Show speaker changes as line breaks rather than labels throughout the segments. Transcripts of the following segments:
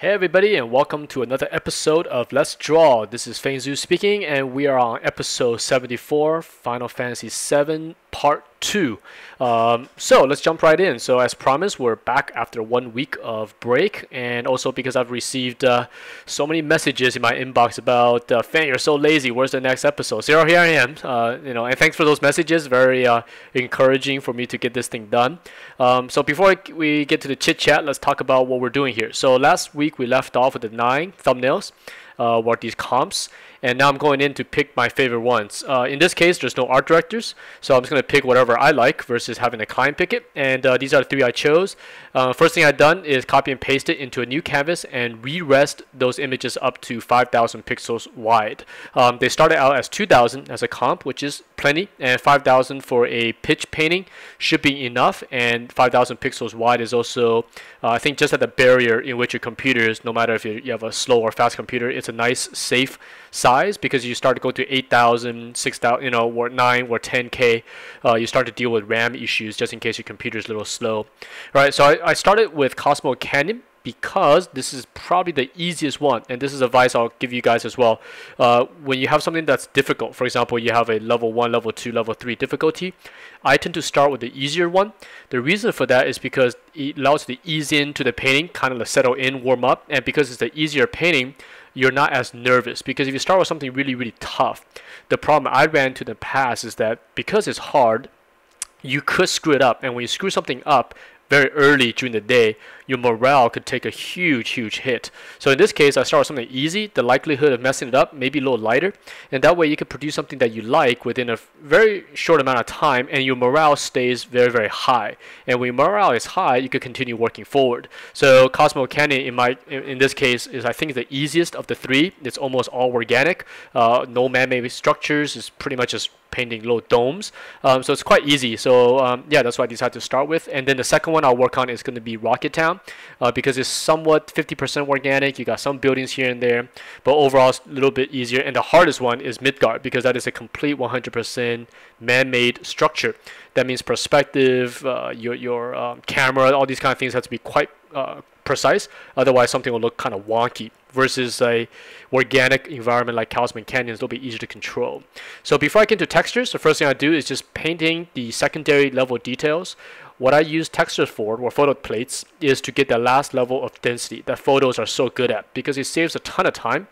Hey everybody and welcome to another episode of Let's Draw. This is Feng Zhu speaking and we are on episode 74, Final Fantasy VII Part 2. Um, so let's jump right in. So as promised, we're back after one week of break and also because I've received uh, so many messages in my inbox about uh, Feng, you're so lazy, where's the next episode? So here I am, uh, you know, and thanks for those messages, very uh, encouraging for me to get this thing done. Um, so before we get to the chit chat, let's talk about what we're doing here. So last week we left off with the nine thumbnails, uh, what these comps, and now I'm going in to pick my favorite ones. Uh, in this case, there's no art directors, so I'm just going to pick whatever I like versus having a client pick it. And uh, these are the three I chose. Uh, first thing I've done is copy and paste it into a new canvas and re-res those images up to 5,000 pixels wide. Um, they started out as 2,000 as a comp, which is plenty, and 5,000 for a pitch painting should be enough. And 5,000 pixels wide is also, uh, I think, just at the barrier in which your computer is, no matter if you have a slow or fast computer, it's a nice, safe size because you start to go to 8,000, 6,000, you know, or 9 or 10K, uh, you start to deal with RAM issues just in case your computer is a little slow. Right, so I, I started with Cosmo Canyon because this is probably the easiest one and this is advice I'll give you guys as well uh, when you have something that's difficult for example you have a level 1 level 2 level 3 difficulty I tend to start with the easier one the reason for that is because it allows the ease into the painting kind of the settle in warm up and because it's the easier painting you're not as nervous. Because if you start with something really really tough the problem I ran into in the past is that because it's hard you could screw it up. And when you screw something up very early during the day, your morale could take a huge, huge hit. So in this case, I start with something easy. The likelihood of messing it up may be a little lighter. And that way you can produce something that you like within a very short amount of time and your morale stays very, very high. And when your morale is high, you can continue working forward. So Cosmo Canyon, in, my, in this case, is I think the easiest of the three. It's almost all organic. Uh, no man-made structures. It's pretty much just painting little domes. Um, so it's quite easy. So um, yeah, that's what I decided to start with. And then the second one I'll work on is going to be Rocket Town uh, because it's somewhat 50% organic. You got some buildings here and there, but overall it's a little bit easier. And the hardest one is Midgar because that is a complete 100% man-made structure. That means perspective, uh, your, your um, camera, all these kind of things have to be quite uh, precise. Otherwise, something will look kind of wonky versus a organic environment like Cosmo Canyons, it'll be easier to control. So before I get into textures, the first thing I do is just painting the secondary level details. What I use textures for, or photo plates, is to get the last level of density that photos are so good at because it saves a ton of time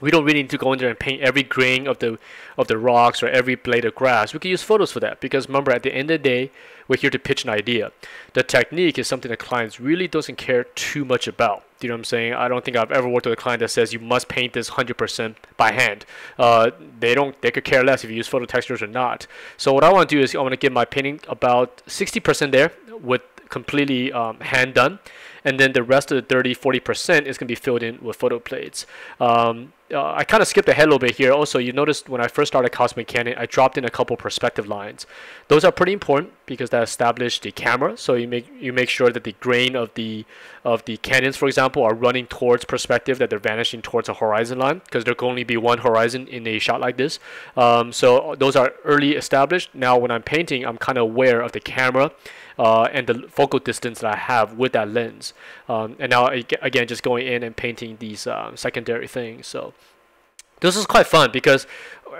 we don't really need to go in there and paint every grain of the of the rocks or every blade of grass. We can use photos for that because remember at the end of the day, we're here to pitch an idea. The technique is something that clients really doesn't care too much about. Do you know what I'm saying? I don't think I've ever worked with a client that says you must paint this 100% by hand. Uh, they don't. They could care less if you use photo textures or not. So what I want to do is I want to get my painting about 60% there with completely um, hand done and then the rest of the 30 40% is going to be filled in with photo plates um, uh, I kind of skipped ahead a little bit here. Also you noticed when I first started Cosmo Canyon I dropped in a couple perspective lines. Those are pretty important because that establish the camera so you make you make sure that the grain of the of the canyons for example are running towards perspective that they're vanishing towards a horizon line because there can only be one horizon in a shot like this. Um, so those are early established. Now when I'm painting I'm kind of aware of the camera uh, and the focal distance that I have with that lens. Um, and now again, just going in and painting these uh, secondary things. So this is quite fun because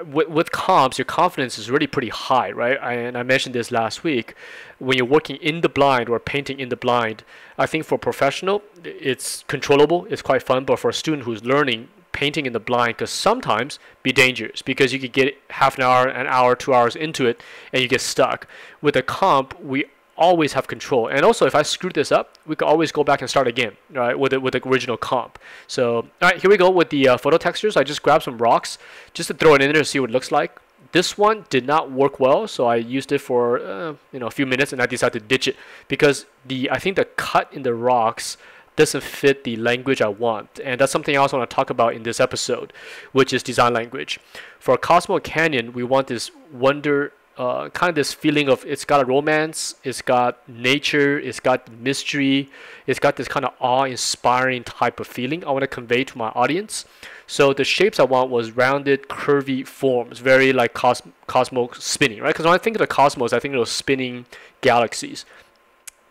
with, with comps, your confidence is really pretty high, right? I, and I mentioned this last week. When you're working in the blind or painting in the blind, I think for professional, it's controllable, it's quite fun. But for a student who's learning, painting in the blind could sometimes be dangerous because you could get half an hour, an hour, two hours into it, and you get stuck. With a comp, we always have control. And also, if I screw this up, we can always go back and start again, right, with the, with the original comp. So, all right, here we go with the uh, photo textures. I just grabbed some rocks just to throw it in there to see what it looks like. This one did not work well, so I used it for uh, you know a few minutes, and I decided to ditch it because the I think the cut in the rocks doesn't fit the language I want. And that's something else I want to talk about in this episode, which is design language. For Cosmo Canyon, we want this wonder uh, kind of this feeling of it's got a romance, it's got nature, it's got mystery, it's got this kind of awe-inspiring type of feeling I want to convey to my audience. So the shapes I want was rounded, curvy forms, very like cos cosmos spinning, right? Because when I think of the cosmos, I think of those spinning galaxies.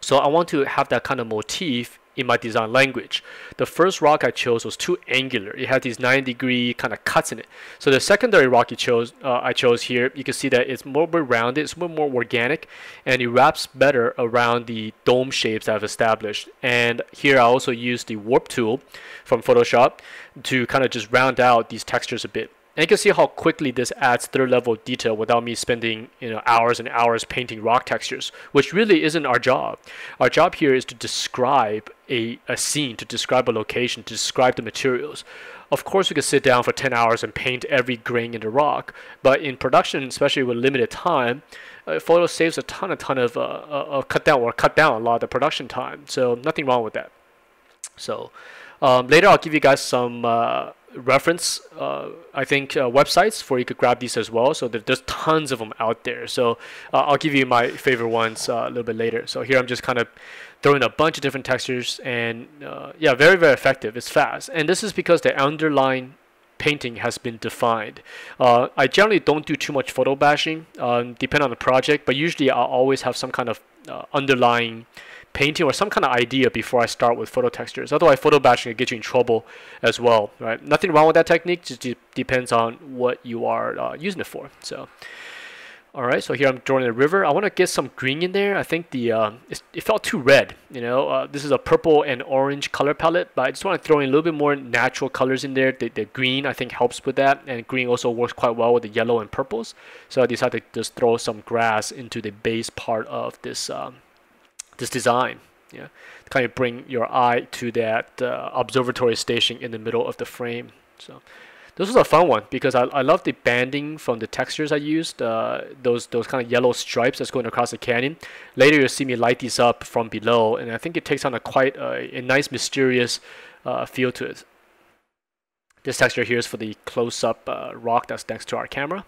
So I want to have that kind of motif in my design language. The first rock I chose was too angular. It had these 90 degree kind of cuts in it. So the secondary rock you chose, uh, I chose here, you can see that it's more rounded, it's more, more organic, and it wraps better around the dome shapes I've established. And here I also used the warp tool from Photoshop to kind of just round out these textures a bit. And you can see how quickly this adds third level detail without me spending you know hours and hours painting rock textures, which really isn't our job. Our job here is to describe a, a scene, to describe a location, to describe the materials. Of course, we could sit down for 10 hours and paint every grain in the rock, but in production, especially with limited time, uh, photo saves a ton, a ton of uh, uh, cut down or cut down a lot of the production time. So nothing wrong with that. So um, later, I'll give you guys some uh, reference, uh, I think, uh, websites for you could grab these as well. So there's tons of them out there. So uh, I'll give you my favorite ones uh, a little bit later. So here I'm just kind of throwing a bunch of different textures and uh, yeah, very, very effective. It's fast. And this is because the underlying painting has been defined. Uh, I generally don't do too much photo bashing, um, depend on the project, but usually I'll always have some kind of underlying painting or some kind of idea before I start with photo textures. Otherwise, photo bashing can get you in trouble as well, right? Nothing wrong with that technique, just de depends on what you are uh, using it for. So, all right, so here I'm drawing a river. I want to get some green in there. I think the uh, it felt too red. You know, uh, this is a purple and orange color palette, but I just want to throw in a little bit more natural colors in there. The, the green I think helps with that, and green also works quite well with the yellow and purples. So I decided to just throw some grass into the base part of this um, this design. Yeah, to kind of bring your eye to that uh, observatory station in the middle of the frame. So this was a fun one because I, I love the banding from the textures I used. Uh, those those kind of yellow stripes that's going across the canyon. Later you'll see me light these up from below, and I think it takes on a quite uh, a nice mysterious uh, feel to it. This texture here is for the close-up uh, rock that's next to our camera.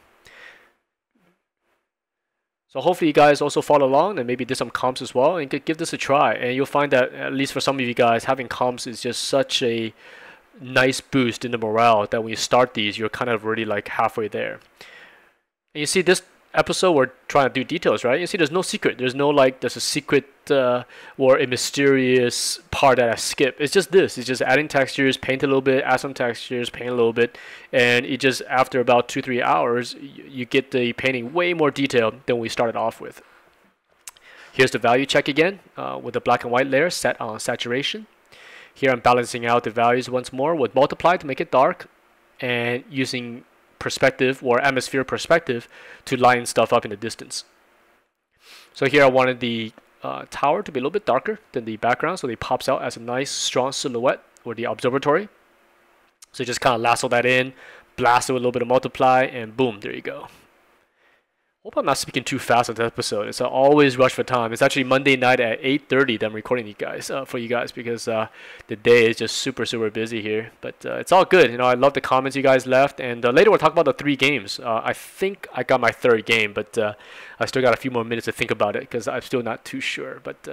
So hopefully you guys also follow along and maybe do some comps as well and could give this a try. And you'll find that at least for some of you guys, having comps is just such a nice boost in the morale that when you start these, you're kind of already like halfway there. And you see this episode we're trying to do details, right? You see, there's no secret. There's no like there's a secret uh, or a mysterious part that I skip. It's just this. It's just adding textures, paint a little bit, add some textures, paint a little bit, and it just after about two three hours, you, get the painting way more detailed than we started off with. Here's the value check again uh, with the black and white layer set on saturation. Here I'm balancing out the values once more with multiply to make it dark and using perspective or atmosphere perspective to line stuff up in the distance. So here I wanted the uh, tower to be a little bit darker than the background so it pops out as a nice strong silhouette or the observatory. So just kind of lasso that in, blast it with a little bit of multiply, and boom, there you go. Hope I'm not speaking too fast on this episode. It's always rush for time. It's actually Monday night at 8:30 that I'm recording you guys uh, for you guys because uh, the day is just super super busy here. But uh, it's all good. You know, I love the comments you guys left, and uh, later we'll talk about the three games. Uh, I think I got my third game, but I still got a few more minutes to think about it because I'm still not too sure. But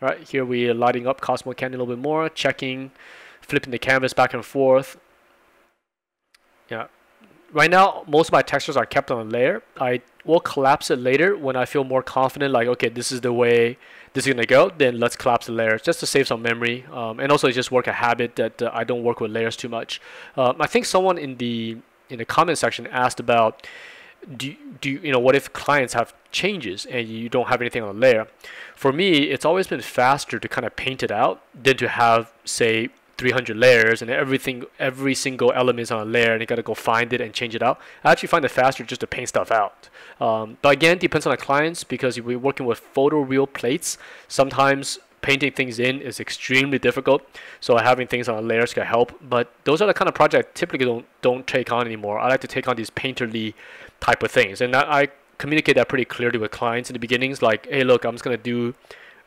right, here we are lighting up Cosmo Canyon a little bit more, checking, flipping the canvas back and forth. Yeah, right now most of my textures are kept on a layer. I will collapse it later when I feel more confident like okay this is the way this is gonna go then let's collapse the layers just to save some memory um, and also just work a habit that uh, I don't work with layers too much. Um, I think someone in the in the comment section asked about do, do you know what if clients have changes and you don't have anything on a layer for me it's always been faster to kind of paint it out than to have say 300 layers and everything every single element is on a layer and you got to go find it and change it out. I actually find it faster just to paint stuff out. Um, but again depends on the clients because we're working with photoreal plates. Sometimes painting things in is extremely difficult so having things on layers can help. But those are the kind of projects I typically don't don't take on anymore. I like to take on these painterly type of things and I, I communicate that pretty clearly with clients in the beginnings like hey look i'm just going to do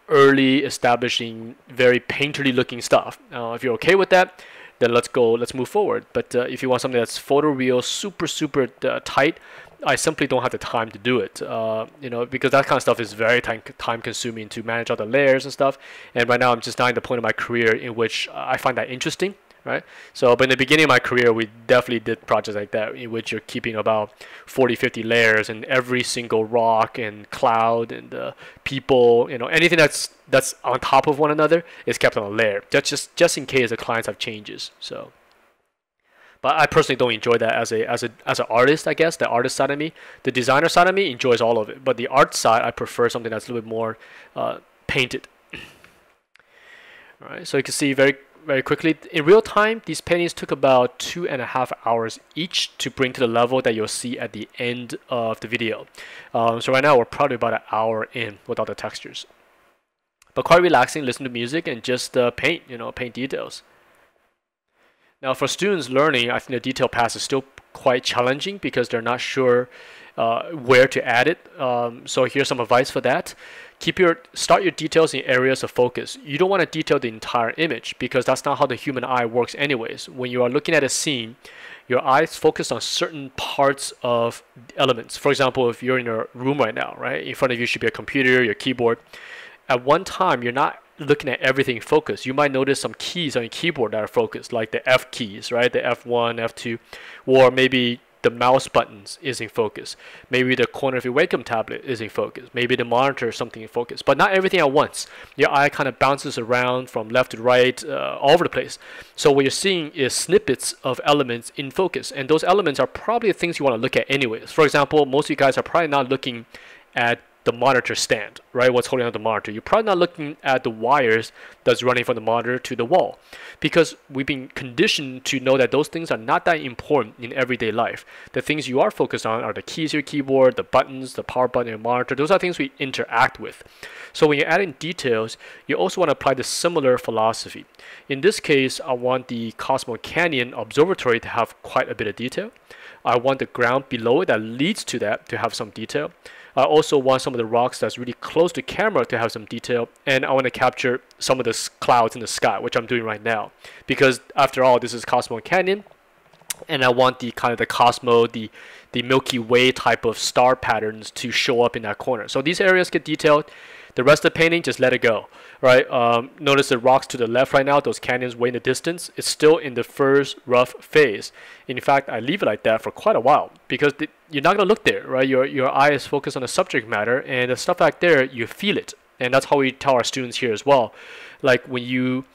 early establishing very painterly looking stuff. Uh, if you're okay with that, then let's go, let's move forward. But uh, if you want something that's photoreal, super, super uh, tight, I simply don't have the time to do it. Uh, you know, because that kind of stuff is very time, time consuming to manage all the layers and stuff. And right now I'm just not at the point of my career in which I find that interesting. Right? So, but in the beginning of my career, we definitely did projects like that, in which you're keeping about 40, 50 layers, and every single rock and cloud and uh, people, you know, anything that's that's on top of one another is kept on a layer, just just just in case the clients have changes. So. But I personally don't enjoy that as a as a as an artist. I guess the artist side of me, the designer side of me enjoys all of it. But the art side, I prefer something that's a little bit more uh, painted. all right, so you can see very very quickly in real time. These paintings took about two and a half hours each to bring to the level that you'll see at the end of the video. Um, so right now we're probably about an hour in without the textures. But quite relaxing, listen to music and just uh, paint. You know, paint details. Now, for students learning, I think the detail pass is still quite challenging because they're not sure uh, where to add it. Um, so here's some advice for that. Keep your start your details in areas of focus. You don't want to detail the entire image because that's not how the human eye works anyways. When you are looking at a scene, your eyes focus on certain parts of elements. For example, if you're in your room right now, right, in front of you should be a computer, your keyboard. At one time, you're not looking at everything focused, you might notice some keys on your keyboard that are focused, like the F keys, right? The F1, F2, or maybe the mouse buttons is in focus. Maybe the corner of your Wacom tablet is in focus. Maybe the monitor is something in focus, but not everything at once. Your eye kind of bounces around from left to right, uh, all over the place. So what you're seeing is snippets of elements in focus, and those elements are probably the things you want to look at anyways. For example, most of you guys are probably not looking at the monitor stand, right? What's holding on the monitor. You're probably not looking at the wires that's running from the monitor to the wall because we've been conditioned to know that those things are not that important in everyday life. The things you are focused on are the keys your keyboard, the buttons, the power button, your monitor. Those are things we interact with. So when you're adding details, you also want to apply the similar philosophy. In this case, I want the Cosmo Canyon Observatory to have quite a bit of detail. I want the ground below it that leads to that to have some detail. I also want some of the rocks that's really close to camera to have some detail and I want to capture some of the clouds in the sky which I'm doing right now. Because after all this is Cosmo Canyon and I want the kind of the Cosmo the the Milky Way type of star patterns to show up in that corner. So these areas get detailed the rest of the painting, just let it go, right? Um, notice the rocks to the left right now, those canyons way in the distance. It's still in the first rough phase. In fact, I leave it like that for quite a while because the, you're not gonna look there, right? Your your eye is focused on the subject matter, and the stuff back there, you feel it, and that's how we tell our students here as well. Like when you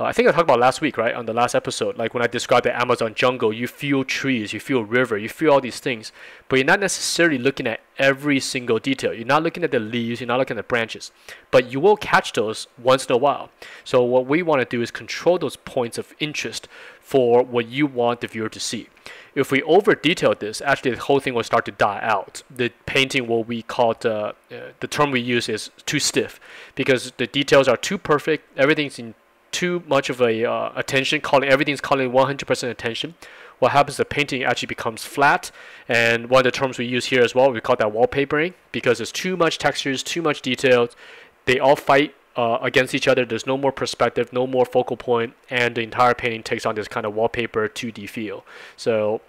uh, I think I talked about last week, right, on the last episode. Like when I described the Amazon jungle, you feel trees, you feel river, you feel all these things, but you're not necessarily looking at every single detail. You're not looking at the leaves, you're not looking at the branches, but you will catch those once in a while. So what we want to do is control those points of interest for what you want the viewer to see. If we over detail this, actually the whole thing will start to die out. The painting what we called, uh, uh, the term we use is too stiff because the details are too perfect, everything's in too much of a uh, attention, calling everything's calling 100% attention. What happens? The painting actually becomes flat, and one of the terms we use here as well, we call that wallpapering because there's too much textures, too much detail. They all fight uh, against each other. There's no more perspective, no more focal point, and the entire painting takes on this kind of wallpaper 2D feel. So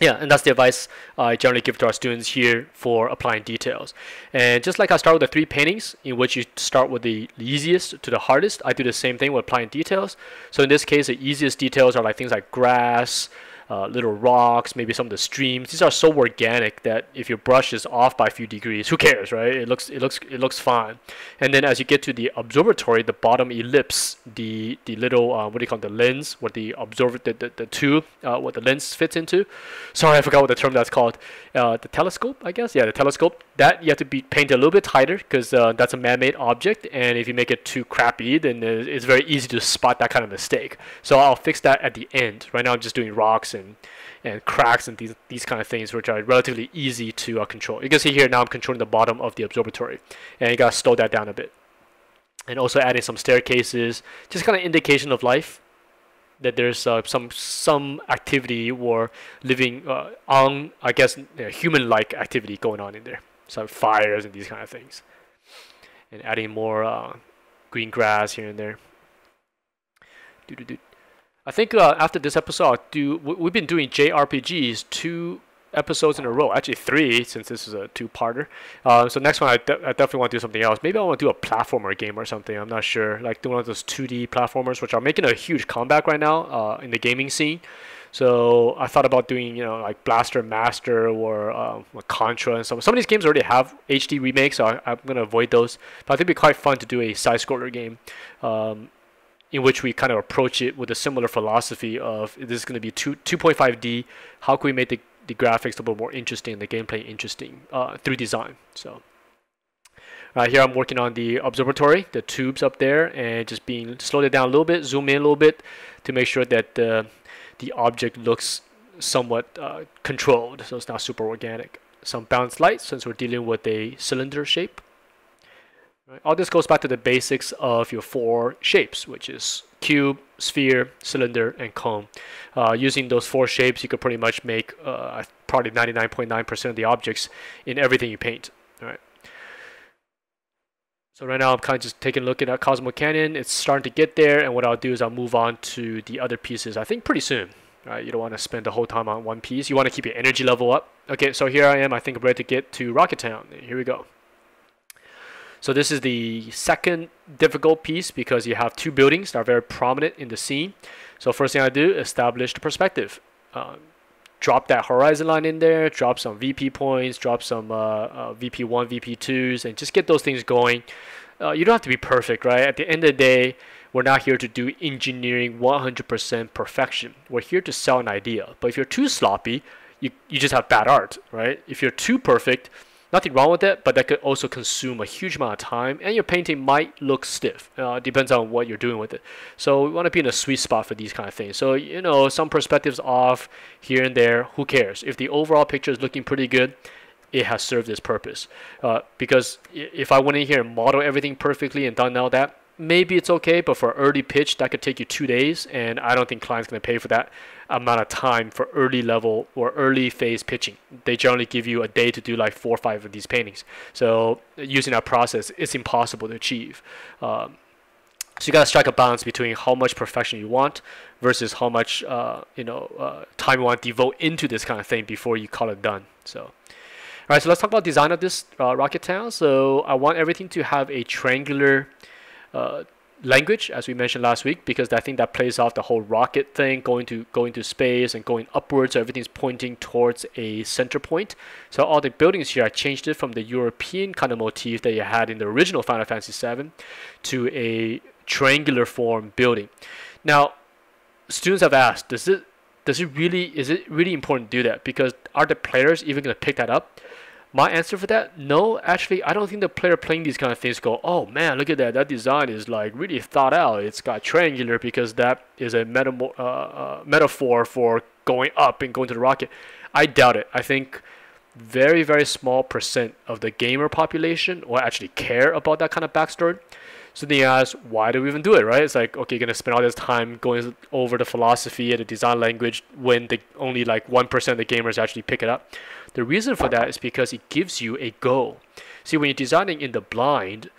yeah, and that's the advice I generally give to our students here for applying details. And just like I start with the three paintings, in which you start with the easiest to the hardest, I do the same thing with applying details. So in this case, the easiest details are like things like grass, uh, little rocks, maybe some of the streams. These are so organic that if your brush is off by a few degrees, who cares, right? It looks it looks it looks fine. And then as you get to the observatory, the bottom ellipse, the the little uh, what do you call it, the lens, what the observer the, the, the tube, uh, what the lens fits into. Sorry, I forgot what the term that's called. Uh, the telescope, I guess. Yeah, the telescope. That you have to be painted a little bit tighter because uh, that's a man-made object, and if you make it too crappy, then it's very easy to spot that kind of mistake. So I'll fix that at the end. Right now, I'm just doing rocks and and cracks and these these kind of things which are relatively easy to uh, control. You can see here now I'm controlling the bottom of the observatory and you gotta slow that down a bit. And also adding some staircases, just kind of indication of life that there's uh, some some activity or living uh, on I guess human-like activity going on in there. Some fires and these kind of things, and adding more uh, green grass here and there. I think uh, after this episode, I'll do we've been doing JRPGs two episodes in a row. Actually, three since this is a two-parter. Uh, so next one, I, de- I definitely want to do something else. Maybe I want to do a platformer game or something. I'm not sure. Like one of those 2D platformers, which are making a huge comeback right now uh, in the gaming scene. So I thought about doing, you know, like Blaster Master or uh, Contra and some. Some of these games already have HD remakes, so I, am gonna avoid those. But I think it'd be quite fun to do a side-scroller game. Um, in which we kind of approach it with a similar philosophy of this is going to be 2 2.5D. How can we make the, the graphics a little more interesting, the gameplay interesting uh, through design? So uh, here I'm working on the observatory, the tubes up there, and just being slowed it down a little bit, zoom in a little bit to make sure that uh, the object looks somewhat uh, controlled, so it's not super organic. Some balanced light since we're dealing with a cylinder shape. Right. All this goes back to the basics of your four shapes, which is cube, sphere, cylinder, and cone. Uh, using those four shapes, you could pretty much make uh, probably 99.9% of the objects in everything you paint. All right. So right now I'm kind of just taking a look at Cosmo Canyon. It's starting to get there, and what I'll do is I'll move on to the other pieces. I think pretty soon. Right, you don't want to spend the whole time on one piece. You want to keep your energy level up. Okay, so here I am. I think I'm ready to get to Rocket Town. Here we go. So this is the second difficult piece because you have two buildings that are very prominent in the scene. So first thing I do, establish the perspective. Uh, drop that horizon line in there, drop some VP points, drop some uh, uh, VP1, VP2s, and just get those things going. Uh, you don't have to be perfect, right? At the end of the day, we're not here to do engineering 100% perfection. We're here to sell an idea. But if you're too sloppy, you, you just have bad art, right? If you're too perfect, Nothing wrong with it, but that could also consume a huge amount of time, and your painting might look stiff. Uh, depends on what you're doing with it. So we want to be in a sweet spot for these kind of things. So you know, some perspectives off here and there. Who cares? If the overall picture is looking pretty good, it has served its purpose. Uh, because if I went in here and model everything perfectly and done all that, maybe it's okay, but for early pitch, that could take you two days, and I don't think clients going to pay for that amount of time for early level or early phase pitching. They generally give you a day to do like four or five of these paintings. So using that process, it's impossible to achieve. Um, so you got to strike a balance between how much perfection you want versus how much uh, you know uh, time you want to devote into this kind of thing before you call it done. So. All right, so let's talk about design of this uh, rocket town. So I want everything to have a triangular uh, language, as we mentioned last week, because I think that plays off the whole rocket thing, going to going to space and going upwards. So everything's pointing towards a center point. So all the buildings here, I changed it from the European kind of motif that you had in the original Final Fantasy VII to a triangular form building. Now, students have asked, does it does it really is it really important to do that? Because are the players even going to pick that up? My answer for that, no. Actually, I don't think the player playing these kind of things go, oh man, look at that. That design is like really thought out. It's got triangular because that is a meta- uh, uh, metaphor for going up and going to the rocket. I doubt it. I think very, very small percent of the gamer population will actually care about that kind of backstory. So then you ask, why do we even do it, right? It's like, okay, you're gonna spend all this time going over the philosophy and the design language when the only like one percent of the gamers actually pick it up. The reason for that is because it gives you a goal. See, when you're designing in the blind,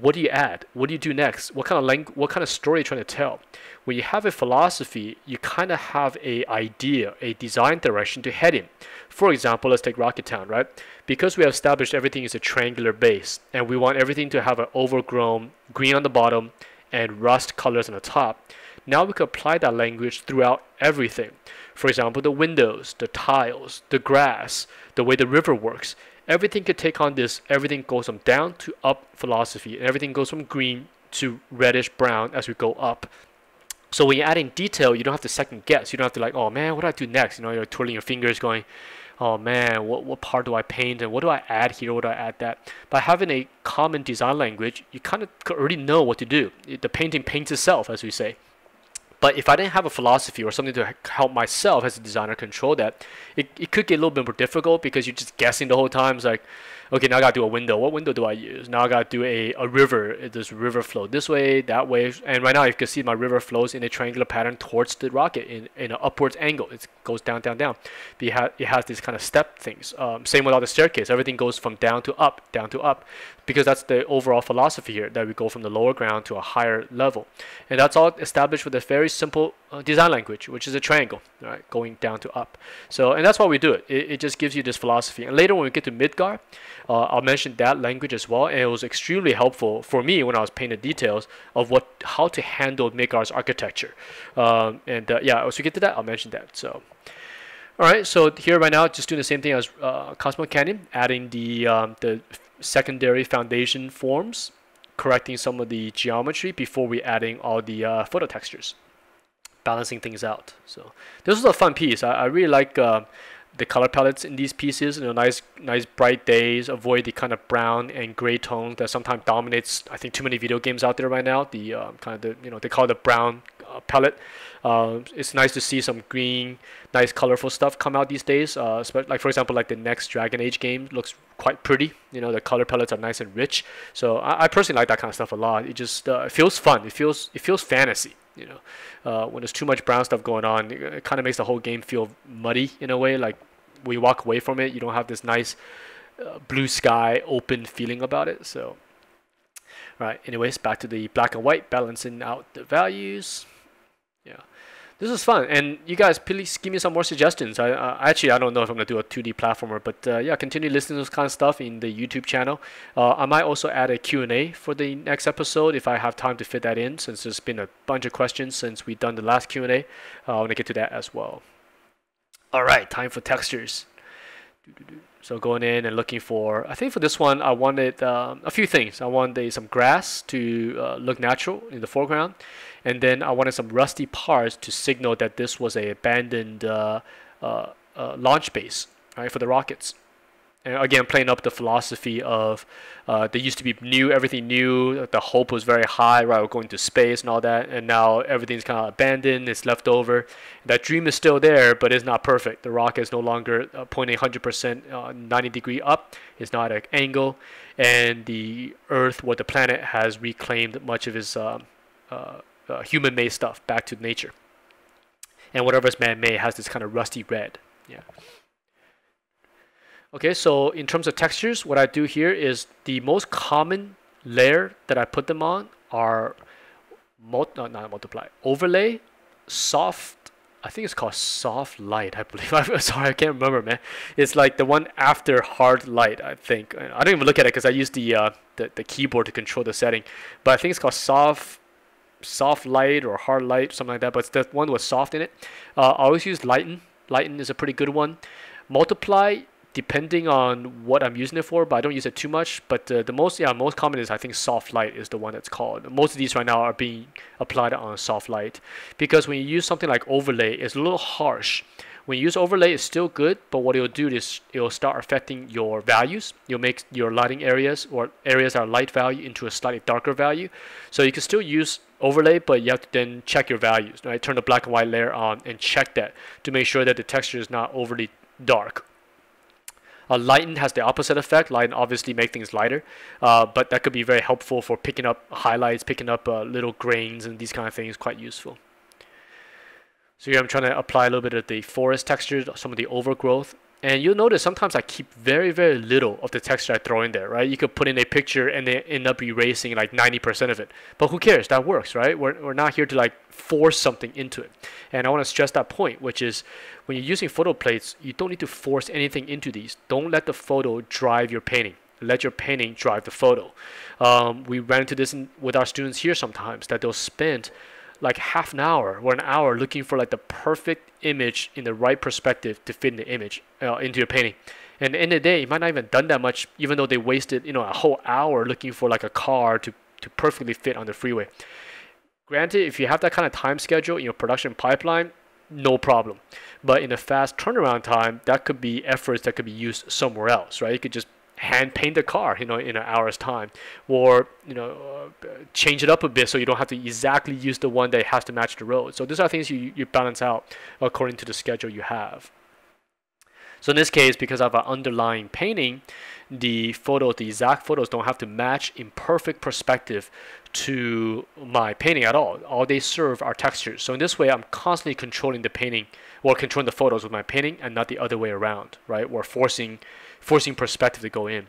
what do you add? What do you do next? What kind of language, what kind of story are you trying to tell? When you have a philosophy, you kind of have a idea, a design direction to head in. For example, let's take Rocket Town, right? Because we have established everything is a triangular base, and we want everything to have an overgrown green on the bottom and rust colors on the top. Now we can apply that language throughout everything. For example, the windows, the tiles, the grass, the way the river works. Everything could take on this, everything goes from down to up philosophy, everything goes from green to reddish brown as we go up. So when you add in detail, you don't have to second guess. You don't have to like, oh man, what do I do next? You know, you're twirling your fingers going, oh man, what, what part do I paint and what do I add here? What do I add that? By having a common design language, you kind of already know what to do. The painting paints itself, as we say. But if I didn't have a philosophy or something to help myself as a designer control that, it, it could get a little bit more difficult because you're just guessing the whole time. It's like, okay, now I gotta do a window. What window do I use? Now I gotta do a, a river. Does river flow this way, that way? And right now you can see my river flows in a triangular pattern towards the rocket in, in an upwards angle. It goes down, down, down. It, ha it has these kind of step things. Um, same with all the staircase. Everything goes from down to up, down to up because that's the overall philosophy here that we go from the lower ground to a higher level and that's all established with a very simple uh, design language, which is a triangle, right, going down to up. So, and that's why we do it. It, it just gives you this philosophy. And later when we get to Midgar, uh, I'll mention that language as well. And it was extremely helpful for me when I was painting details of what how to handle Midgar's architecture. Um, and uh, yeah, as we get to that, I'll mention that. So. All right, so here right now, just doing the same thing as uh, Cosmo Canyon, adding the um, the secondary foundation forms correcting some of the geometry before we adding all the uh, photo textures, balancing things out. So this was a fun piece. I, I really like uh, the color palettes in these pieces. You know, nice, nice bright days. Avoid the kind of brown and gray tone that sometimes dominates. I think too many video games out there right now. The uh, kind of the you know they call it the brown uh, palette. Uh, it's nice to see some green, nice colorful stuff come out these days. Uh, like for example, like the next Dragon Age game looks quite pretty. You know, the color palettes are nice and rich. So I, I personally like that kind of stuff a lot. It just uh, it feels fun. It feels it feels fantasy. You know, uh, when there's too much brown stuff going on, it, kind of makes the whole game feel muddy in a way. Like when you walk away from it, you don't have this nice uh, blue sky, open feeling about it. So, right. Anyways, back to the black and white, balancing out the values. Yeah this is fun. And you guys please give me some more suggestions. I uh, actually i don't know if i'm to do a 2d platformer but uh, yeah continue listening to this kind of stuff in the youtube channel. Uh, i might also add a q&a for the next episode if i have time to fit that in since there's been a bunch of questions since we've done the last q&a uh, i want to get to that as well. All right time for textures. So going in and looking for, I think for this one, I wanted um, a few things. I wanted some grass to uh, look natural in the foreground. And then I wanted some rusty parts to signal that this was a abandoned uh, uh, uh launch base, right, for the rockets. And again, playing up the philosophy of uh, they used to be new, everything new. The hope was very high, right? We're going to space and all that, and now everything's kind of abandoned. It's left over. That dream is still there, but it's not perfect. The rocket is no longer uh, pointing 100% uh, 90 degree up. It's not at an angle, and the Earth, what the planet, has reclaimed much of its um, uh, uh, human-made stuff back to nature. And whatever is man-made has this kind of rusty red. Yeah. Okay, so in terms of textures, what I do here is the most common layer that I put them on are mul no, not multiply, overlay, soft, I think it's called soft light, I believe. I'm sorry, I can't remember, man. It's like the one after hard light, I think. I don't even look at it because I use the, uh, the, the keyboard to control the setting. But I think it's called soft soft light or hard light, something like that. But the one with soft in it. Uh, I always use lighten. Lighten is a pretty good one. Multiply depending on what I'm using it for, but I don't use it too much. But uh, the most, yeah, most common is I think soft light is the one that's called. Most of these right now are being applied on soft light because when you use something like overlay, it's a little harsh. When you use overlay, it's still good, but what it'll do is it'll start affecting your values. You'll make your lighting areas or areas that are light value into a slightly darker value. So you can still use overlay, but you have to then check your values, right? Turn the black and white layer on and check that to make sure that the texture is not overly dark uh, lighten has the opposite effect. Lighten obviously make things lighter, uh, but that could be very helpful for picking up highlights, picking up uh, little grains and these kind of things. Quite useful. So here I'm trying to apply a little bit of the forest texture, some of the overgrowth. And you'll notice sometimes I keep very, very little of the texture I throw in there, right? You could put in a picture and then end up erasing like 90% of it. But who cares? That works, right? We're, we're not here to like force something into it. And I want to stress that point, which is when you're using photo plates, you don't need to force anything into these. Don't let the photo drive your painting. Let your painting drive the photo. Um, we ran into this in, with our students here sometimes, that they'll spend like half an hour or an hour looking for like the perfect image in the right perspective to fit in the image uh, into your painting. And in the, the day, you might not even done that much, even though they wasted you know a whole hour looking for like a car to to perfectly fit on the freeway. Granted, if you have that kind of time schedule in your production pipeline, no problem. But in a fast turnaround time, that could be efforts that could be used somewhere else, right? You could just hand paint the car, you know, in an hour's time, or you know, uh, change it up a bit so you don't have to exactly use the one that has to match the road. So these are things you you balance out according to the schedule you have. So in this case, because of our underlying painting, the photos, the exact photos don't have to match in perfect perspective to my painting at all. All they serve are textures. So in this way, I'm constantly controlling the painting or controlling the photos with my painting and not the other way around, right? Or forcing forcing perspective to go in.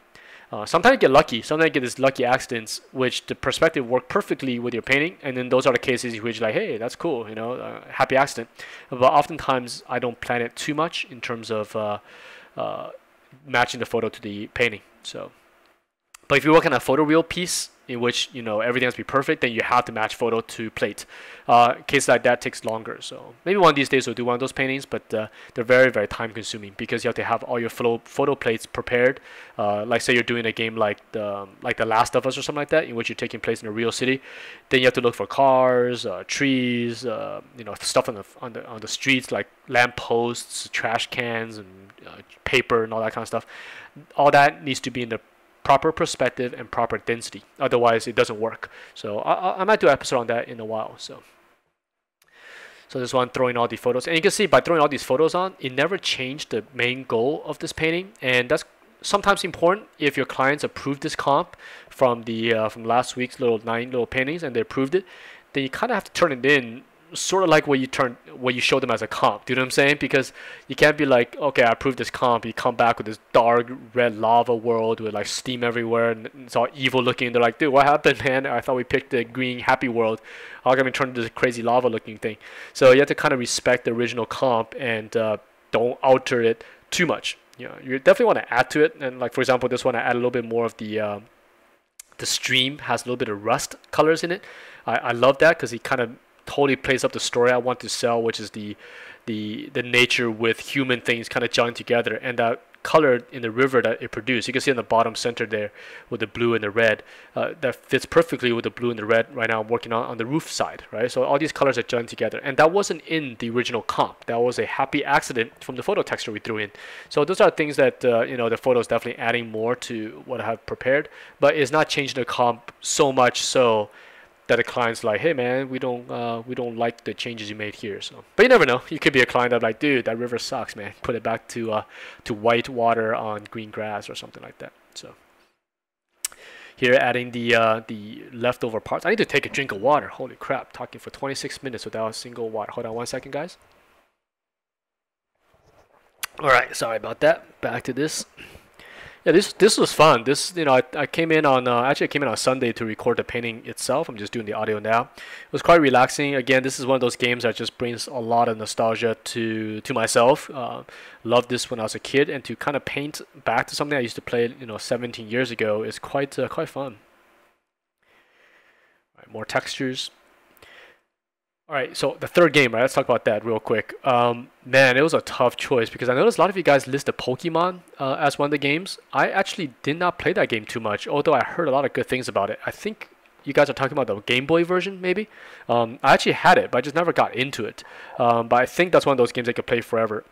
Uh, sometimes you get lucky. Sometimes you get these lucky accidents, which the perspective work perfectly with your painting, and then those are the cases which like, hey, that's cool, you know, uh, happy accident. But oftentimes I don't plan it too much in terms of uh, uh matching the photo to the painting. So, but if you work on a photo photoreal piece, in which you know everything has to be perfect, then you have to match photo to plate. Uh, case like that takes longer. So maybe one of these days we'll do one of those paintings, but uh, they're very very time consuming because you have to have all your photo photo plates prepared. Uh, like say you're doing a game like the like The Last of Us or something like that, in which you're taking place in a real city, then you have to look for cars, uh, trees, uh, you know stuff on the on the on the streets like lamp posts, trash cans, and uh, paper and all that kind of stuff. All that needs to be in the proper perspective and proper density. Otherwise, it doesn't work. So I, I might do an episode on that in a while. So. So this one throwing all the photos, and you can see by throwing all these photos on, it never changed the main goal of this painting, and that's sometimes important if your clients approve this comp from the uh, from last week's little nine little paintings and they approved it, then you kind of have to turn it in sort of like what you turn what you show them as a comp. Do you know what I'm saying? Because you can't be like, okay, I approved this comp. You come back with this dark red lava world with like steam everywhere and it's all evil looking. They're like, dude, what happened, man? I thought we picked the green happy world. How come it turned into this crazy lava looking thing? So you have to kind of respect the original comp and uh, don't alter it too much. You know, you definitely want to add to it. And like for example, this one I add a little bit more of the um, the stream has a little bit of rust colors in it. I, I love that because it kind of totally plays up the story I want to sell, which is the the the nature with human things kind of joined together, and that color in the river that it produced. You can see in the bottom center there with the blue and the red. Uh, that fits perfectly with the blue and the red. Right now I'm working on on the roof side, right? So all these colors are joined together, and that wasn't in the original comp. That was a happy accident from the photo texture we threw in. So those are things that uh, you know the photo is definitely adding more to what I have prepared, but it's not changing the comp so much so that a client's like, hey man, we don't uh, we don't like the changes you made here. So, but you never know. You could be a client that like, dude, that river sucks, man. Put it back to uh, to white water on green grass or something like that. So here adding the uh, the leftover parts. I need to take a drink of water. Holy crap! Talking for 26 minutes without a single water. Hold on one second, guys. All right, sorry about that. Back to this. Yeah, this this was fun. This you know I, I came in on uh, actually I came in on Sunday to record the painting itself. I'm just doing the audio now. It was quite relaxing. Again, this is one of those games that just brings a lot of nostalgia to to myself. Uh, loved this when I was a kid, and to kind of paint back to something I used to play you know 17 years ago is quite uh, quite fun. More textures. All right, so the third game, right? Let's talk about that real quick. Um, man, it was a tough choice because I noticed a lot of you guys list the Pokemon uh, as one of the games. I actually did not play that game too much, although I heard a lot of good things about it. I think you guys are talking about the Game Boy version, maybe. Um, I actually had it, but I just never got into it. Um, but I think that's one of those games I could play forever.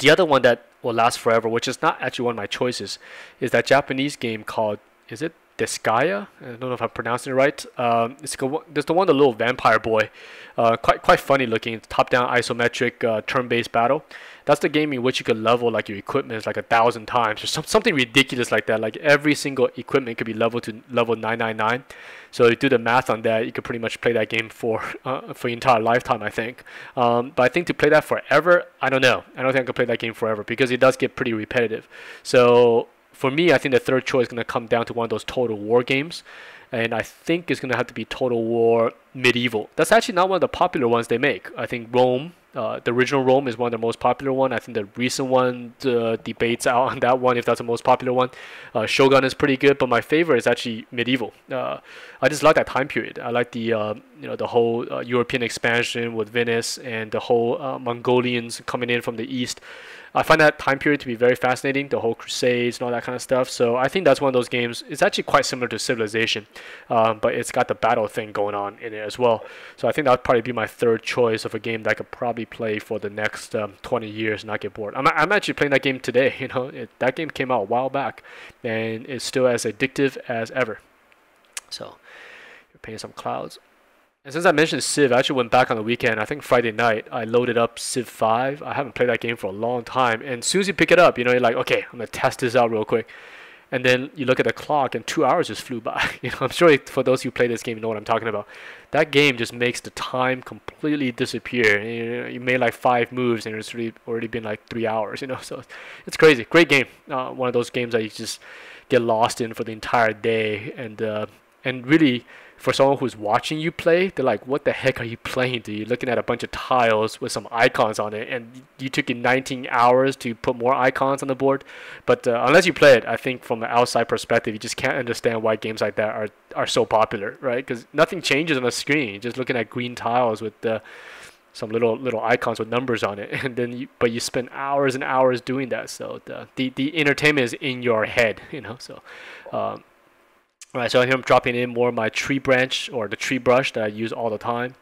The other one that will last forever, which is not actually one of my choices, is that Japanese game called, is it Disgaea. I don't know if I'm pronouncing it right. Um, it's there's the one the little vampire boy, uh, quite quite funny looking, top-down isometric uh, turn-based battle. That's the game in which you could level like your equipment like a thousand times or some, something ridiculous like that. Like every single equipment could be leveled to level 999. So you do the math on that, you could pretty much play that game for uh, for your entire lifetime, I think. Um, but I think to play that forever, I don't know. I don't think I could play that game forever because it does get pretty repetitive. So for me, I think the third choice is going to come down to one of those Total War games. And I think it's going to have to be Total War Medieval. That's actually not one of the popular ones they make. I think Rome uh, the original Rome is one of the most popular one. I think the recent one uh, debates out on that one if that's the most popular one. Uh, Shogun is pretty good, but my favorite is actually medieval. Uh, I just like that time period. I like the uh, you know the whole uh, European expansion with Venice and the whole Mongolians coming in from the east. I find that time period to be very fascinating, the whole Crusades and all that kind of stuff. So I think that's one of those games. It's actually quite similar to Civilization, um, but it's got the battle thing going on in it as well. So I think that would probably be my third choice of a game that I could probably play for the next um, 20 years and not get bored. I'm, I'm actually playing that game today. You know, it, that game came out a while back, and it's still as addictive as ever. So you're painting some clouds. And since I mentioned Civ, I actually went back on the weekend. I think Friday night, I loaded up Civ 5. I haven't played that game for a long time. And as soon as you pick it up, you know, you're like, okay, I'm going to test this out real quick. And then you look at the clock, and two hours just flew by. you know, I'm sure for those who play this game, you know what I'm talking about. That game just makes the time completely disappear. You, you made like five moves, and it's already, already been like three hours. You know, so it's crazy. Great game. Uh, one of those games that you just get lost in for the entire day and uh, and really for someone who's watching you play, they're like, "What the heck are you playing? Dude? You're looking at a bunch of tiles with some icons on it, and you took you 19 hours to put more icons on the board." But uh, unless you play it, I think from an outside perspective, you just can't understand why games like that are are so popular, right? Because nothing changes on the screen. Just looking at green tiles with the some little little icons with numbers on it, and then you, but you spend hours and hours doing that. So the the, the entertainment is in your head, you know. So. Um, Alright, so here I'm dropping in more of my tree branch or the tree brush that I use all the time.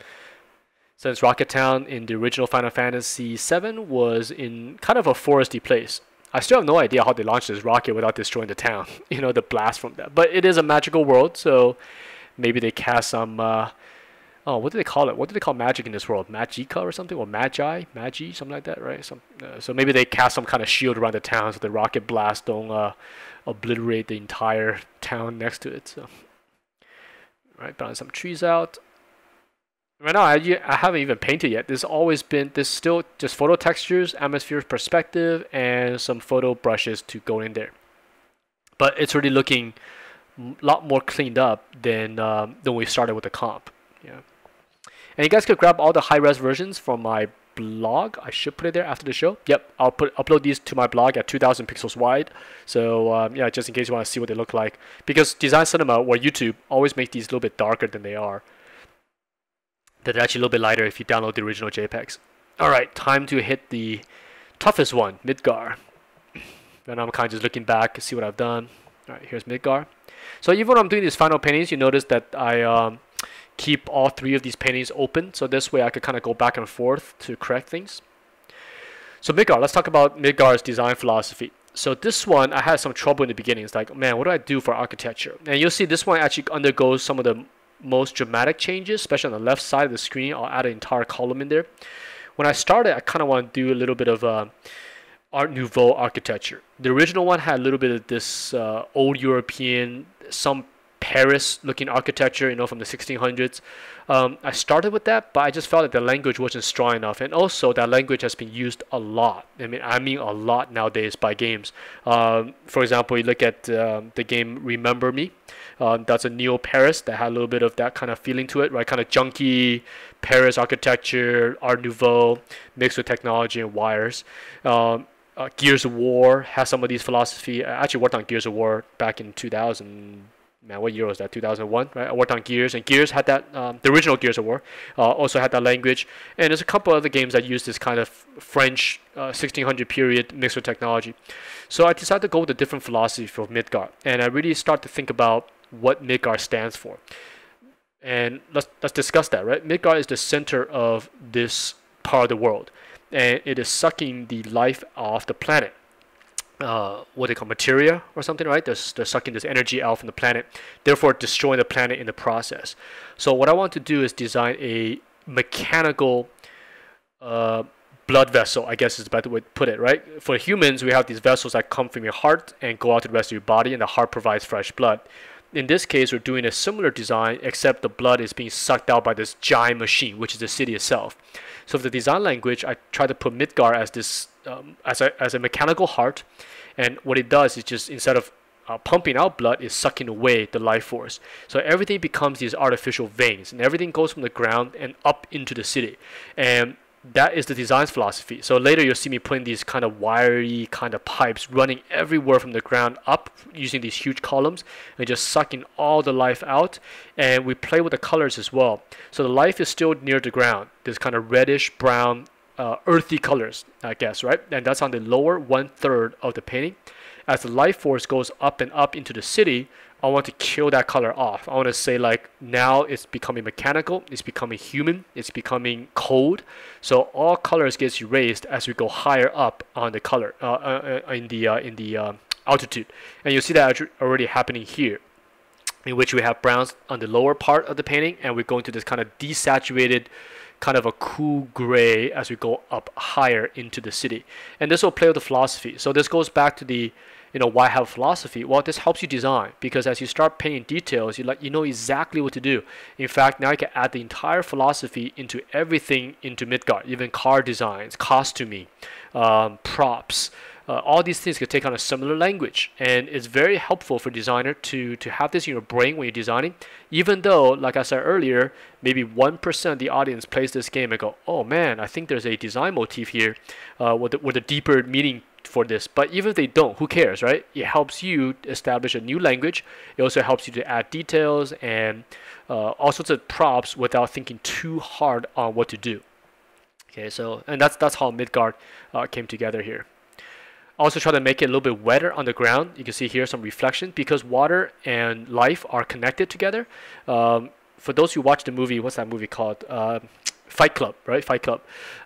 Since Rocket Town in the original Final Fantasy VII was in kind of a foresty place. I still have no idea how they launched this rocket without destroying the town. you know, the blast from that. But it is a magical world, so maybe they cast some. Uh, oh, what do they call it? What do they call magic in this world? Magica or something, or magi, magi, something like that, right? Some, uh, so maybe they cast some kind of shield around the town so the rocket blast don't uh, obliterate the entire town next to it. So, right, balance some trees out. Right now, I, I haven't even painted yet. There's always been, there's still just photo textures, atmosphere perspective, and some photo brushes to go in there. But it's already looking a lot more cleaned up than um, than we started with the comp. Yeah. And you guys could grab all the high-res versions from my blog. I should put it there after the show. Yep, I'll put upload these to my blog at 2,000 pixels wide. So um, yeah, just in case you want to see what they look like. Because Design Cinema or YouTube always make these a little bit darker than they are. They're actually a little bit lighter if you download the original JPEGs. All right, time to hit the toughest one, Midgar. And I'm kind of just looking back to see what I've done. All right, here's Midgar. So even when I'm doing these final paintings, you notice that I um, keep all three of these paintings open. So this way I could kind of go back and forth to correct things. So Midgar, let's talk about Midgar's design philosophy. So this one, I had some trouble in the beginning. It's like, man, what do I do for architecture? And you'll see this one actually undergoes some of the most dramatic changes, especially on the left side of the screen. I'll add an entire column in there. When I started, I kind of want to do a little bit of uh, Art Nouveau architecture. The original one had a little bit of this uh, old European, some Paris looking architecture, you know, from the 1600s. Um, I started with that, but I just felt that the language wasn't strong enough, and also that language has been used a lot. I mean, I mean a lot nowadays by games. Um, for example, you look at um, the game Remember Me. Um, that's a neo Paris that had a little bit of that kind of feeling to it, right? Kind of junky Paris architecture, Art Nouveau mixed with technology and wires. Um, uh, Gears of War has some of these philosophy. I actually worked on Gears of War back in 2000 man, what year was that? 2001, right? I worked on Gears, and Gears had that, um, the original Gears of War, uh, also had that language. And there's a couple other games that use this kind of French uh, 1600 period with technology. So I decided to go with a different philosophy for Midgar, and I really start to think about what Midgar stands for. And let's let's discuss that, right? Midgar is the center of this part of the world, and it is sucking the life off the planet uh, what they call materia or something, right? They're, they're sucking this energy out from the planet, therefore destroying the planet in the process. So what I want to do is design a mechanical uh, blood vessel, I guess is the better way to put it, right? For humans, we have these vessels that come from your heart and go out to the rest of your body, and the heart provides fresh blood. In this case, we're doing a similar design, except the blood is being sucked out by this giant machine, which is the city itself. So for the design language, I try to put Midgar as this um, as a as a mechanical heart, and what it does is just instead of uh, pumping out blood is sucking away the life force. So everything becomes these artificial veins, and everything goes from the ground and up into the city. And that is the design philosophy. So later you'll see me putting these kind of wiry kind of pipes running everywhere from the ground up using these huge columns and just sucking all the life out. And we play with the colors as well. So the life is still near the ground. This kind of reddish brown uh, earthy colors, I guess, right? And that's on the lower one third of the painting. As the life force goes up and up into the city, I want to kill that color off. I want to say like now it's becoming mechanical, it's becoming human, it's becoming cold. So all colors gets erased as we go higher up on the color uh, uh, uh in the uh, in the uh, altitude, and you see that already happening here, in which we have browns on the lower part of the painting, and we're going to this kind of desaturated kind of a cool gray as we go up higher into the city. And this will play with the philosophy. So this goes back to the, you know, why have philosophy? Well, this helps you design because as you start painting details, you like you know exactly what to do. In fact, now you can add the entire philosophy into everything into Midgar, even car designs, costuming, um, props, uh, all these things could take on a similar language, and it's very helpful for designer to to have this in your brain when you're designing. Even though, like I said earlier, maybe one percent of the audience plays this game and go, "Oh man, I think there's a design motif here uh, with a, with a deeper meaning." For this, but even if they don't, who cares, right? It helps you establish a new language. It also helps you to add details and uh, all sorts of props without thinking too hard on what to do. Okay, so and that's that's how Midgard uh, came together here. Also try to make it a little bit wetter on the ground. You can see here some reflection because water and life are connected together. Um, for those who watch the movie, what's that movie called? Uh, Fight Club, right? Fight Club.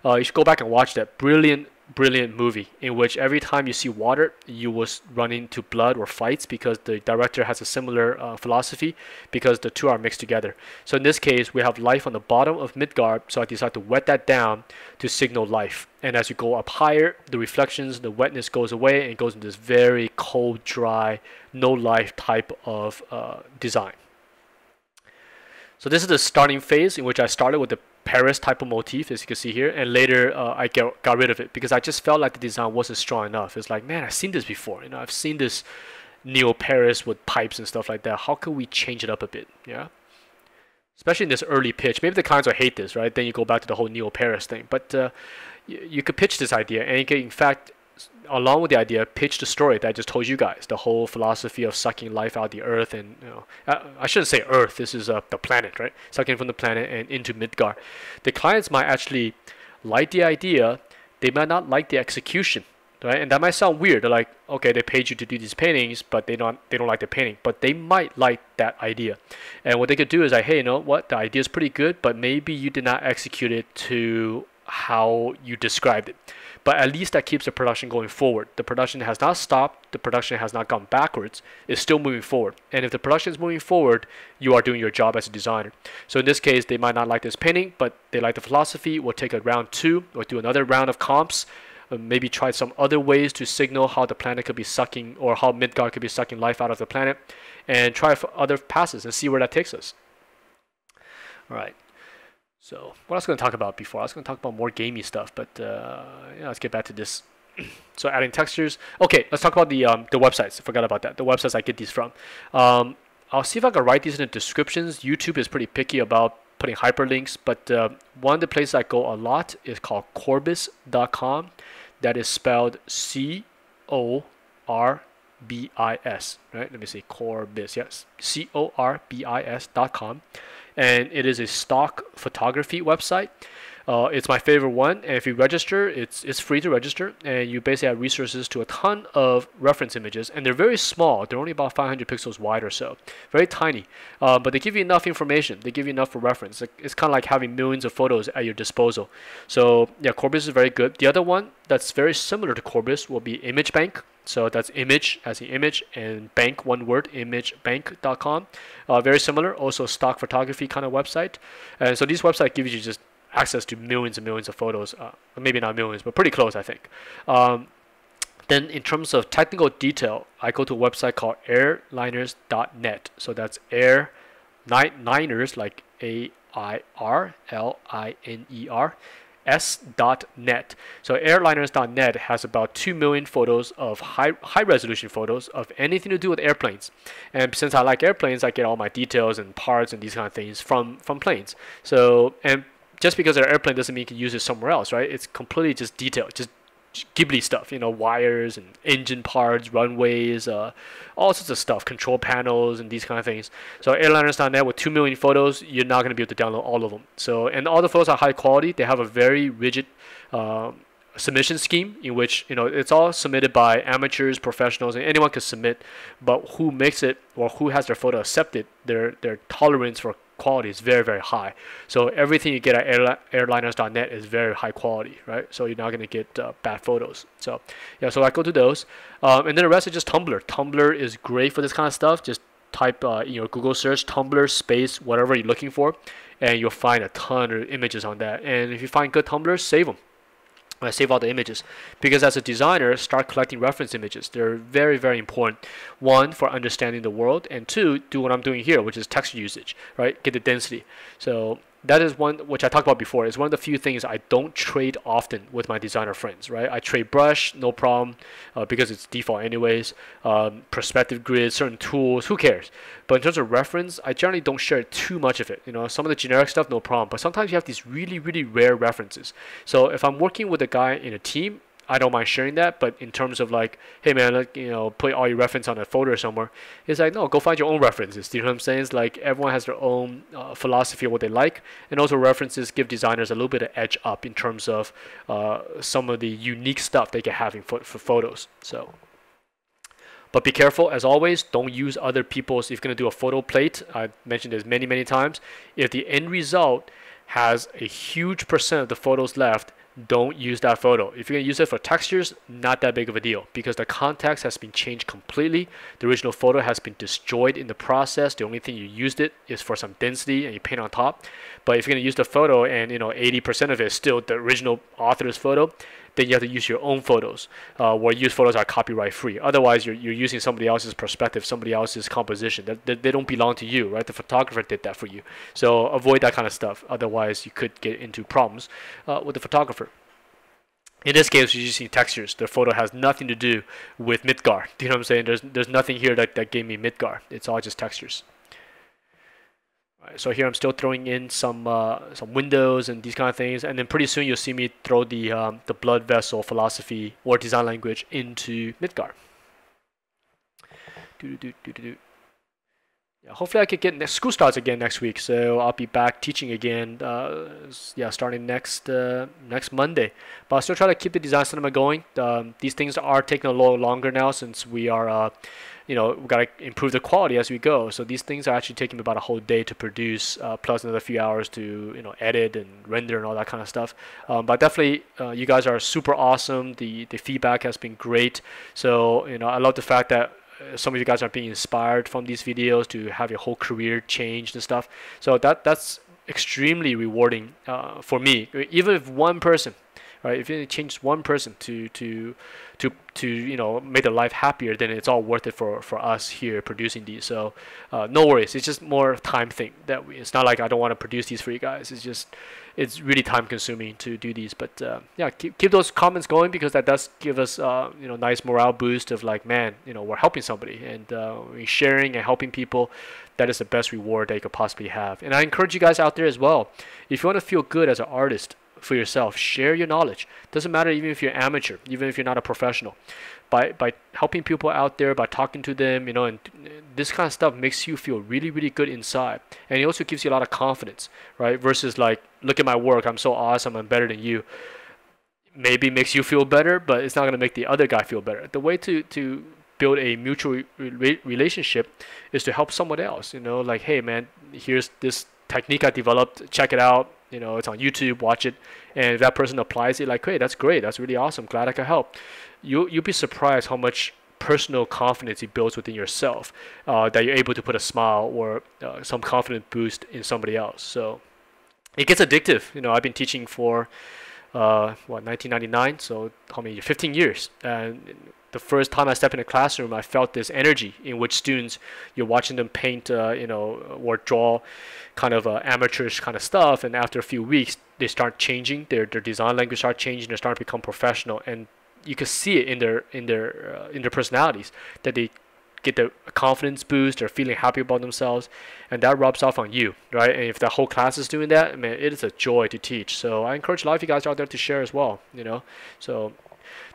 Uh, you should go back and watch that. Brilliant brilliant movie in which every time you see water, you will run into blood or fights because the director has a similar uh, philosophy because the two are mixed together. So in this case, we have life on the bottom of Midgard, so I decided to wet that down to signal life. And as you go up higher, the reflections, the wetness goes away and goes into this very cold, dry, no life type of uh, design. So this is the starting phase in which I started with the Paris type of motif, as you can see here, and later uh, I get, got rid of it because I just felt like the design wasn't strong enough. It's like, man, I've seen this before. You know, I've seen this neo Paris with pipes and stuff like that. How can we change it up a bit? Yeah, especially in this early pitch. Maybe the clients will hate this, right? Then you go back to the whole neo Paris thing. But uh, you could pitch this idea, and you can, in fact, along with the idea, pitch the story that I just told you guys, the whole philosophy of sucking life out the earth and you know, uh, I shouldn't say earth. This is uh, the planet, right? Sucking from the planet and into Midgard. The clients might actually like the idea. They might not like the execution, right? And that might sound weird. They're like, okay, they paid you to do these paintings, but they don't they don't like the painting. But they might like that idea. And what they could do is like, hey, you know what? The idea is pretty good, but maybe you did not execute it to how you described it but at least that keeps the production going forward. The production has not stopped, the production has not gone backwards, it's still moving forward. And if the production is moving forward, you are doing your job as a designer. So in this case, they might not like this painting, but they like the philosophy. We'll take a round two, or do another round of comps, uh, maybe try some other ways to signal how the planet could be sucking, or how Midgard could be sucking life out of the planet, and try other passes and see where that takes us. All right. So what I was going to talk about before, I was going to talk about more gamey stuff, but uh, yeah, let's get back to this. so adding textures. Okay, let's talk about the um, the websites. I forgot about that. The websites I get these from. Um, I'll see if I can write these in the descriptions. YouTube is pretty picky about putting hyperlinks, but uh, one of the places I go a lot is called Corbis.com. That is spelled C O R B I S. Right? Let me see. Corbis. Yes. C O R B I S.com and it is a stock photography website. Uh, it's my favorite one, and if you register, it's it's free to register, and you basically have resources to a ton of reference images, and they're very small. They're only about 500 pixels wide or so, very tiny. Uh, but they give you enough information. They give you enough for reference. It's kind of like having millions of photos at your disposal. So yeah, Corbis is very good. The other one that's very similar to Corbis will be ImageBank. So that's image as an image and bank, one word, imagebank.com. Uh, very similar, also stock photography kind of website. And so these websites give you just access to millions and millions of photos. Uh, maybe not millions, but pretty close, I think. Um, then in terms of technical detail, I go to a website called airliners.net. So that's air liners like A I R L I N E R s.net. So airliners.net has about 2 million photos of high, high resolution photos of anything to do with airplanes. And since I like airplanes, I get all my details and parts and these kind of things from, from planes. So, and just because they're airplane doesn't mean you can use it somewhere else, right? It's completely just detail, just greebly stuff, you know, wires and engine parts, runways, uh, all sorts of stuff, control panels and these kind of things. So airliners.net with 2 million photos, you're not going to be able to download all of them. So, and all the photos are high quality. They have a very rigid um, submission scheme in which, you know, it's all submitted by amateurs, professionals, and anyone can submit, but who makes it or who has their photo accepted, their, their tolerance for quality is very very high. So everything you get at airliners.net is very high quality, right? So you're not gonna get uh, bad photos. So yeah, so I go to those, um, and then the rest is just Tumblr. Tumblr is great for this kind of stuff. Just type uh, in your Google search Tumblr space whatever you're looking for, and you'll find a ton of images on that. And if you find good Tumblr, save them. I save all the images. Because as a designer start collecting reference images. They're very very important. One for understanding the world and two do what I'm doing here which is text usage right? Get the density. So that is one which I talked about before. Is one of the few things I don't trade often with my designer friends. Right, I trade brush, no problem, uh, because it's default anyways. Um, perspective grid, certain tools, who cares? But in terms of reference, I generally don't share too much of it. You know, some of the generic stuff, no problem. But sometimes you have these really, really rare references. So if I'm working with a guy in a team, I don't mind sharing that. But in terms of like, hey man, like, you know, put all your reference on a folder somewhere, it's like no, go find your own references. Do you know what I'm saying? It's like everyone has their own uh, philosophy of what they like, and also references give designers a little bit of edge up in terms of uh, some of the unique stuff they can have in for, for photos. So. But be careful, as always, don't use other people's, if you're going to do a photo plate, I've mentioned this many, many times, if the end result has a huge percent of the photos left, don't use that photo. If you're to use it for textures, not that big of a deal because the context has been changed completely. The original photo has been destroyed in the process. The only thing you used it is for some density and you paint on top. But if you're going to use the photo and you know 80% of it is still the original author's photo, then you have to use your own photos, uh, where used photos are copyright free. Otherwise, you're, you're using somebody else's perspective, somebody else's composition. That they, don't belong to you, right? The photographer did that for you. So avoid that kind of stuff. Otherwise, you could get into problems uh, with the photographer. In this case, you're using textures. The photo has nothing to do with Midgar. Do you know what I'm saying? There's there's nothing here that, that gave me Midgar. It's all just textures. So here I'm still throwing in some uh, some windows and these kind of things, and then pretty soon you'll see me throw the um, the blood vessel philosophy or design language into Midgar. Do do do do do. Yeah, hopefully I could get next school starts again next week, so I'll be back teaching again. Uh, yeah, starting next uh, next Monday. But I'll still try to keep the design cinema going. Um, these things are taking a little longer now since we are uh, you know, we've gotta improve the quality as we go. So these things are actually taking about a whole day to produce, uh, plus another few hours to you know edit and render and all that kind of stuff. Um, but definitely, uh, you guys are super awesome. The the feedback has been great. So you know, I love the fact that uh, some of you guys are being inspired from these videos to have your whole career changed and stuff. So that that's extremely rewarding uh, for me. Even if one person, right, if you change one person to to to to you know make their life happier, then it's all worth it for for us here producing these. So uh, no worries, it's just more time thing that we, it's not like I don't want to produce these for you guys. It's just it's really time consuming to do these. But uh, yeah, keep keep those comments going because that does give us uh, you know nice morale boost of like man, you know we're helping somebody and uh, sharing and helping people. That is the best reward that you could possibly have. And I encourage you guys out there as well. If you want to feel good as an artist, for yourself. Share your knowledge. Doesn't matter even if you're amateur, even if you're not a professional. By by helping people out there, by talking to them, you know, and this kind of stuff makes you feel really really good inside, and it also gives you a lot of confidence, right? Versus like, look at my work, I'm so awesome, I'm better than you. Maybe makes you feel better, but it's not gonna make the other guy feel better. The way to to build a mutual re relationship is to help someone else. You know, like, hey man, here's this technique I developed. Check it out you know it's on youtube watch it. And if that person applies it like hey that's great that's really awesome glad i could help. You you'll be surprised how much personal confidence it builds within yourself uh, that you're able to put a smile or uh, some confidence boost in somebody else. So it gets addictive. You know i've been teaching for uh, what 1999 so how many 15 years. And the first time I stepped in a classroom, I felt this energy in which students, you're watching them paint, uh, you know, or draw kind of uh, amateurish kind of stuff. And after a few weeks, they start changing. Their, their design language start changing. They start to become professional. And you can see it in their, in their, uh, in their personalities that they get the confidence boost. They're feeling happy about themselves. And that rubs off on you, right? And if the whole class is doing that, man, it is a joy to teach. So I encourage a lot of you guys out there to share as well, you know. So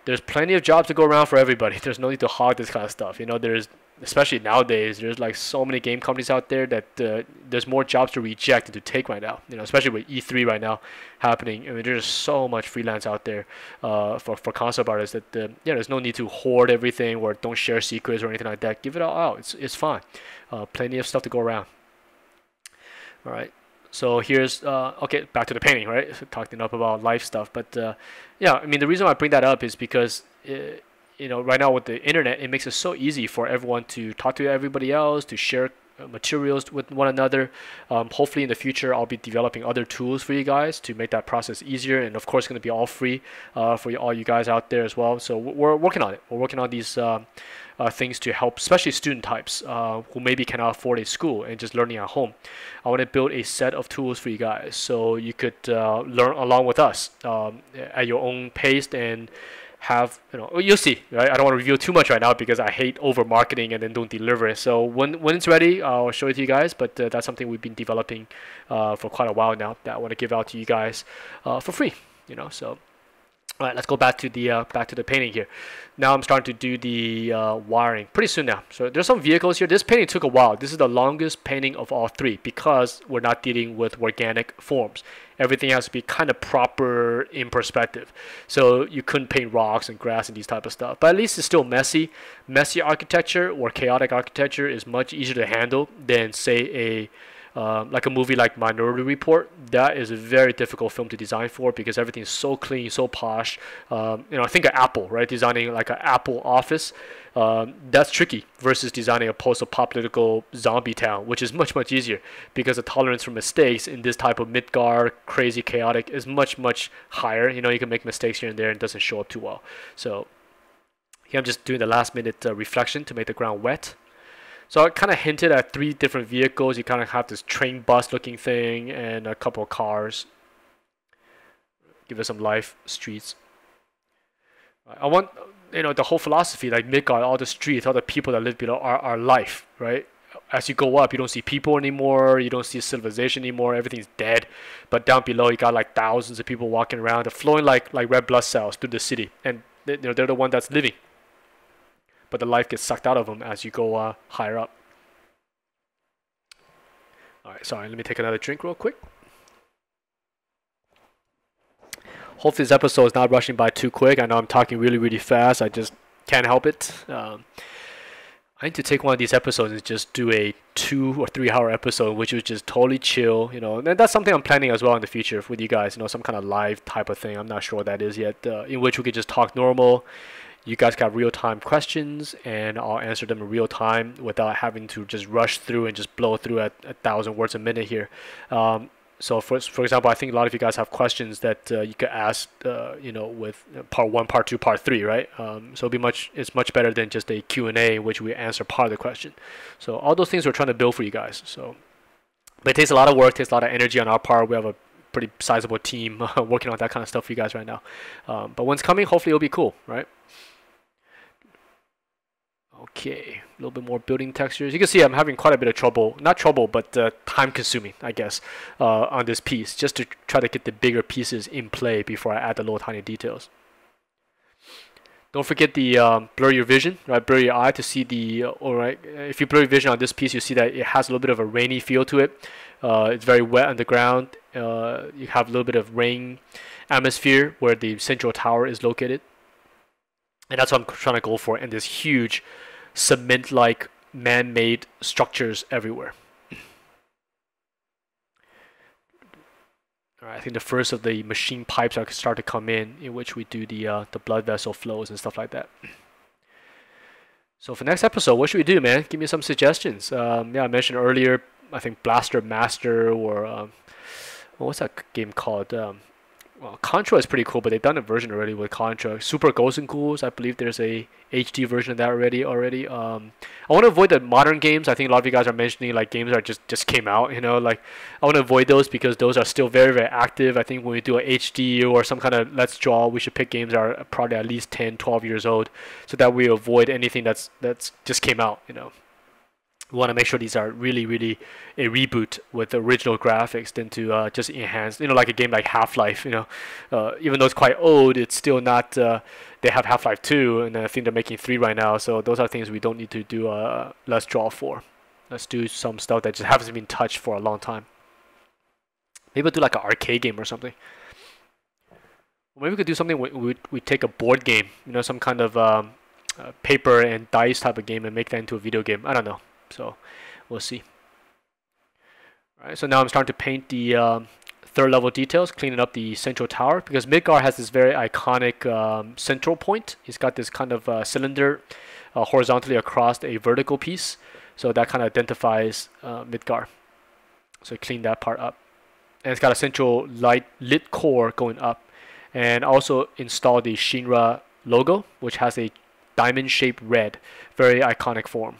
there's plenty of jobs to go around for everybody. There's no need to hog this kind of stuff. You know, there's especially nowadays, there's like so many game companies out there that uh, there's more jobs to reject and to take right now. You know, especially with E3 right now happening. I mean, there's so much freelance out there uh, for for concept artists that uh, yeah, there's no need to hoard everything or don't share secrets or anything like that. Give it all out. It's it's fine. Uh, plenty of stuff to go around. All right. So here's uh, okay. Back to the painting, right? Talking up about life stuff, but uh, yeah, I mean the reason why I bring that up is because it, uh, you know right now with the internet, it makes it so easy for everyone to talk to everybody else, to share uh, materials with one another. Um, hopefully, in the future, I'll be developing other tools for you guys to make that process easier. And of course, going to be all free uh, for all you guys out there as well. So we're working on it. We're working on these. Uh, uh, things to help, especially student types uh, who maybe cannot afford a school and just learning at home. I want to build a set of tools for you guys so you could uh, learn along with us um, at your own pace and have you know you'll see right i don't want to reveal too much right now because i hate over marketing and then don't deliver it so when when it's ready i'll show it to you guys but uh, that's something we've been developing uh, for quite a while now that i want to give out to you guys uh, for free you know so all right, let's go back to the uh, back to the painting here. Now I'm starting to do the uh, wiring pretty soon now. So there's some vehicles here. This painting took a while. This is the longest painting of all three because we're not dealing with organic forms. Everything has to be kind of proper in perspective. So you couldn't paint rocks and grass and these type of stuff. But at least it's still messy. Messy architecture or chaotic architecture is much easier to handle than say a um, like a movie like Minority Report, that is a very difficult film to design for because everything is so clean, so posh. Um, you know, I think of Apple, right? Designing like an Apple office, um, that's tricky versus designing a post-apocalyptic zombie town, which is much much easier because the tolerance for mistakes in this type of Midgar, crazy, chaotic is much much higher. You know, you can make mistakes here and there and it doesn't show up too well. So here I'm just doing the last minute uh, reflection to make the ground wet. So I kind of hinted at three different vehicles. You kind of have this train bus looking thing and a couple of cars. Give it some life, streets. I want, you know, the whole philosophy, like Midgard, all the streets, all the people that live below are, are life, right? As you go up, you don't see people anymore. You don't see civilization anymore. Everything's dead. But down below, you got like thousands of people walking around. They're flowing like like red blood cells through the city, and they, you know, they're the one that's living but the life gets sucked out of them as you go uh, higher up. Alright, sorry, let me take another drink real quick. Hopefully this episode is not rushing by too quick. I know I'm talking really, really fast. I just can't help it. Um, I need to take one of these episodes and just do a two or three hour episode, which was just totally chill, you know. And that's something I'm planning as well in the future with you guys, you know, some kind of live type of thing. I'm not sure what that is yet, uh, in which we could just talk normal, you guys got real-time questions and I'll answer them in real time without having to just rush through and just blow through at a thousand words a minute here. Um, so for, for example, I think a lot of you guys have questions that uh, you could ask, uh, you know, with part one, part two, part three, right? Um, so it'll be much, it's much better than just a Q&A in which we answer part of the question. So all those things we're trying to build for you guys. So, but it takes a lot of work, takes a lot of energy on our part. We have a pretty sizable team working on that kind of stuff for you guys right now. Um, but when it's coming, hopefully it'll be cool, right? Okay, a little bit more building textures. You can see I'm having quite a bit of trouble, not trouble, but uh, time consuming, I guess, uh, on this piece, just to try to get the bigger pieces in play before I add the little tiny details. Don't forget the um, blur your vision, right? Blur your eye to see the, uh, all right, if you blur your vision on this piece, you see that it has a little bit of a rainy feel to it. Uh, it's very wet on the ground. Uh, you have a little bit of rain atmosphere where the central tower is located. And that's what I'm trying to go for in this huge cement-like man-made structures everywhere. All right, I think the first of the machine pipes are start to come in, in which we do the uh, the blood vessel flows and stuff like that. So for next episode, what should we do, man? Give me some suggestions. Um, yeah, I mentioned earlier. I think Blaster Master or um, what's that game called? Um, well, Contra is pretty cool, but they've done a version already with Contra. Super Ghosts and Ghouls, I believe there's a HD version of that already. Already, um, I want to avoid the modern games. I think a lot of you guys are mentioning like games that just just came out. You know, like I want to avoid those because those are still very very active. I think when we do a HD or some kind of Let's Draw, we should pick games that are probably at least 10, 12 years old, so that we avoid anything that's that's just came out. You know we want to make sure these are really, really a reboot with the original graphics than to uh, just enhance, you know, like a game like Half-Life, you know, uh, even though it's quite old, it's still not, uh, they have Half-Life 2, and I think they're making 3 right now, so those are things we don't need to do uh, Let's Draw for. Let's do some stuff that just hasn't been touched for a long time. Maybe we'll do like an arcade game or something. Maybe we could do something, we, we take a board game, you know, some kind of um, uh, paper and dice type of game and make that into a video game. I don't know. So we'll see. All right, so now I'm starting to paint the um, third level details, cleaning up the central tower because Midgar has this very iconic um, central point. He's got this kind of uh, cylinder uh, horizontally across a vertical piece. So that kind of identifies uh, Midgar. So clean that part up. And it's got a central light lit core going up. And also install the Shinra logo, which has a diamond shaped red, very iconic form.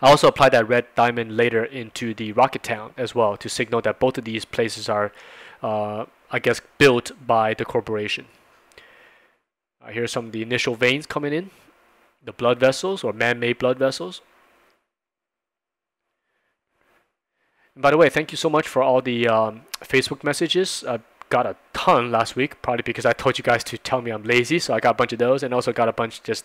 I also applied that red diamond later into the Rocket Town as well to signal that both of these places are, uh, I guess, built by the corporation. Uh, here's some of the initial veins coming in, the blood vessels or man-made blood vessels. By the way, thank you so much for all the um, Facebook messages. I've got a ton last week, probably because I told you guys to tell me I'm lazy. So I got a bunch of those, and also got a bunch just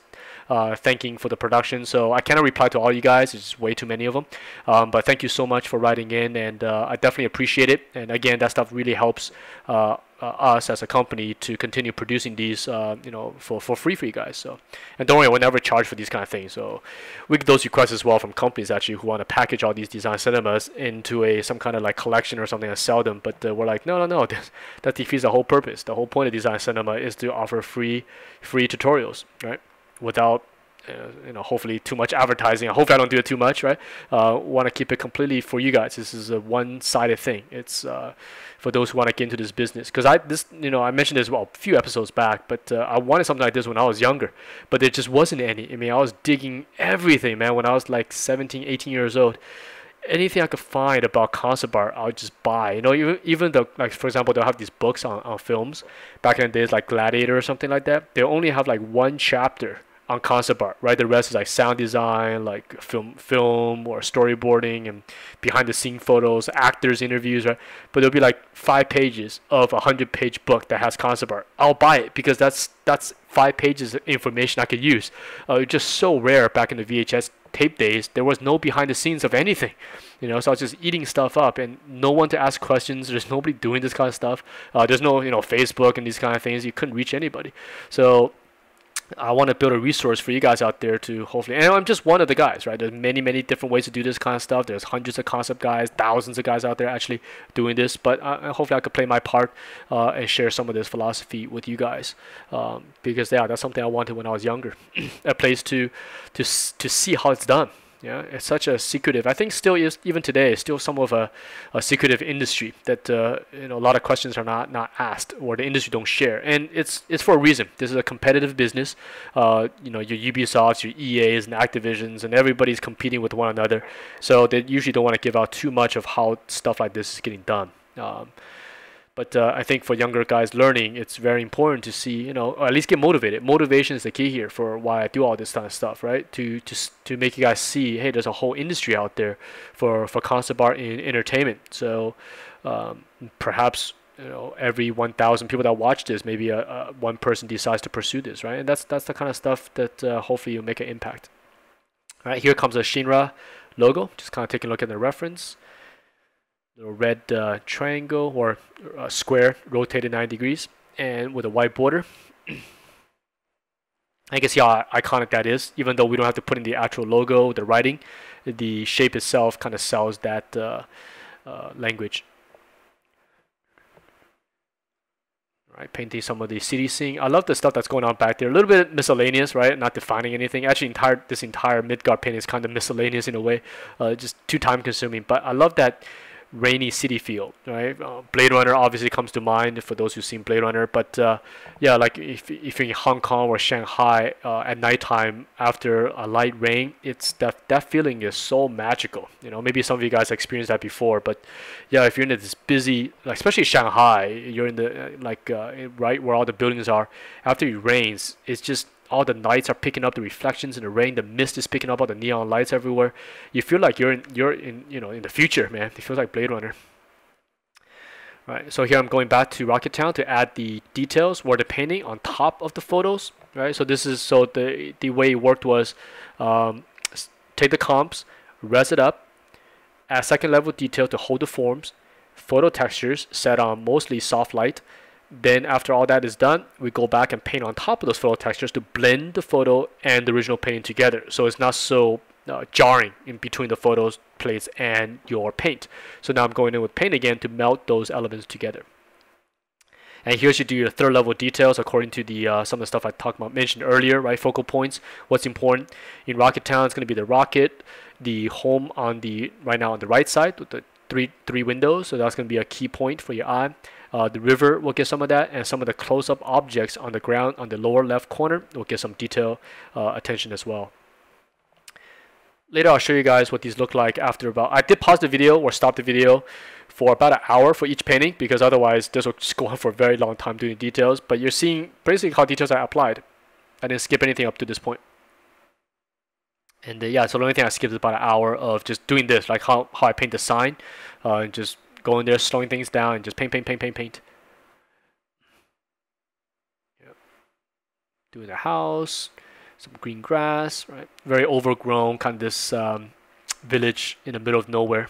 uh, thanking for the production. So I cannot reply to all you guys; it's way too many of them. Um, but thank you so much for writing in, and uh, I definitely appreciate it. And again, that stuff really helps uh, uh, us as a company to continue producing these, uh, you know, for, for free for you guys. So, and don't worry, we'll never charge for these kind of things. So, we get those requests as well from companies actually who want to package all these design cinemas into a some kind of like collection or something and sell them. But uh, we're like, no, no, no, that defeats the whole purpose. The whole point of design cinema is to offer free, free tutorials, right? Without uh, you know, hopefully too much advertising. I hope I don't do it too much, right? Uh, want to keep it completely for you guys. This is a one-sided thing. It's uh, for those who want to get into this business. Because I, this, you know, I mentioned this well a few episodes back, but uh, I wanted something like this when I was younger, but there just wasn't any. I mean, I was digging everything, man. When I was like 17, 18 years old, anything I could find about concept art, I'll just buy. You know, even even the like for example, they'll have these books on, on films back in the days, like Gladiator or something like that. They only have like one chapter on concept art, right? The rest is like sound design, like film, film or storyboarding, and behind the scene photos, actors interviews, right? But there'll be like five pages of a hundred page book that has concept art. I'll buy it because that's that's five pages of information I could use. Uh, just so rare back in the VHS tape days. There was no behind the scenes of anything, you know. So I was just eating stuff up, and no one to ask questions. There's nobody doing this kind of stuff. Uh, there's no you know Facebook and these kind of things. You couldn't reach anybody. So I want to build a resource for you guys out there to hopefully, and I'm just one of the guys, right? There's many, many different ways to do this kind of stuff. There's hundreds of concept guys, thousands of guys out there actually doing this, but uh, hopefully I could play my part uh, and share some of this philosophy with you guys um, because yeah, that's something I wanted when I was younger, a place to to to see how it's done, yeah, it's such a secretive. I think still is even today still some of a, a secretive industry that uh, you know a lot of questions are not not asked or the industry don't share, and it's it's for a reason. This is a competitive business. Uh, you know your Ubisofts, your EAs, and Activisions, and everybody's competing with one another. So they usually don't want to give out too much of how stuff like this is getting done. Um, but uh, I think for younger guys learning, it's very important to see, you know, or at least get motivated. Motivation is the key here for why I do all this kind of stuff, right? To to to make you guys see, hey, there's a whole industry out there for for concept art in entertainment. So um, perhaps you know every 1,000 people that watch this, maybe a, a, one person decides to pursue this, right? And that's that's the kind of stuff that uh, hopefully you'll make an impact. All right, here comes a Shinra logo. Just kind of taking a look at the reference little red uh, triangle or uh, square rotated 9 degrees and with a white border. I can see how iconic that is, even though we don't have to put in the actual logo, the writing, the shape itself kind of sells that uh, uh, language. Right, painting some of the city scene. I love the stuff that's going on back there. A little bit miscellaneous, right? Not defining anything. Actually, entire this entire Midgard painting is kind of miscellaneous in a way, uh, just too time consuming. But I love that rainy city feel, right? Uh, Blade Runner obviously comes to mind for those who've seen Blade Runner, but uh, yeah, like if, if you're in Hong Kong or Shanghai uh, at nighttime after a light rain, it's that that feeling is so magical. You know, maybe some of you guys experienced that before, but yeah, if you're in this busy, especially Shanghai, you're in the uh, like uh, right where all the buildings are. After it rains, it's just all the lights are picking up the reflections in the rain. The mist is picking up all the neon lights everywhere. You feel like you're in you're in you know in the future, man. It feels like Blade Runner. Right. So here I'm going back to Rocket Town to add the details where the painting on top of the photos. Right. So this is so the the way it worked was um, take the comps, res it up, add second level detail to hold the forms, photo textures set on mostly soft light then after all that is done, we go back and paint on top of those photo textures to blend the photo and the original painting together. So it's not so uh, jarring in between the photos plates and your paint. So now I'm going in with paint again to melt those elements together. And here's you do your third level details according to the uh, some of the stuff I talked about mentioned earlier, right? Focal points, what's important in Rocket Town. It's going to be the rocket, the home on the right now on the right side with the three three windows. So that's going to be a key point for your eye. Uh, the river will get some of that, and some of the close-up objects on the ground on the lower left corner will get some detail uh, attention as well. Later, I'll show you guys what these look like after about. I did pause the video or stop the video for about an hour for each painting because otherwise this will just go on for a very long time doing details. But you're seeing basically how details are applied. I didn't skip anything up to this point. And uh, yeah, so the only thing I skipped is about an hour of just doing this, like how, how I paint the sign, uh, and just going there, slowing things down, and just paint, paint, paint, paint, paint. Yep. Doing the house, some green grass, right? Very overgrown, kind of this um, village in the middle of nowhere.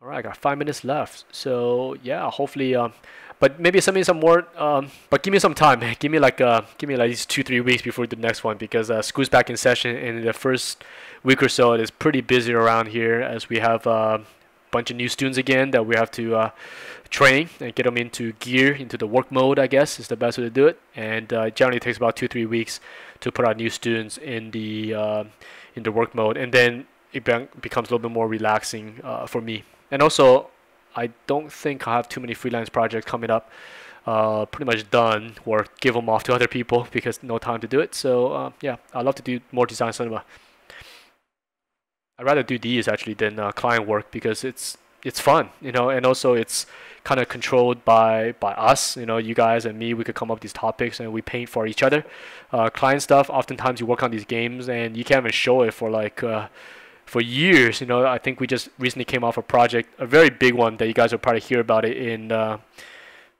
All right, I got five minutes left. So yeah, hopefully, um, but maybe send me some more. Um, but give me some time. Give me like uh, give me like these two three weeks before the next one because uh, school's back in session and the first week or so it is pretty busy around here as we have a uh, bunch of new students again that we have to uh, train and get them into gear into the work mode. I guess is the best way to do it. And uh, generally takes about two three weeks to put our new students in the in the work mode, and then it becomes a little bit more relaxing for me. And also, I don't think I have too many freelance projects coming up. Uh, pretty much done or give them off to other people because no time to do it. So uh, yeah, I love to do more design cinema. I'd rather do these actually than uh, client work because it's it's fun, you know, and also it's kind of controlled by by us, you know, you guys and me. We could come up with these topics and we paint for each other. Uh, client stuff, oftentimes you work on these games and you can't even show it for like uh, for years. You know, I think we just recently came off a project, a very big one that you guys will probably hear about it in uh,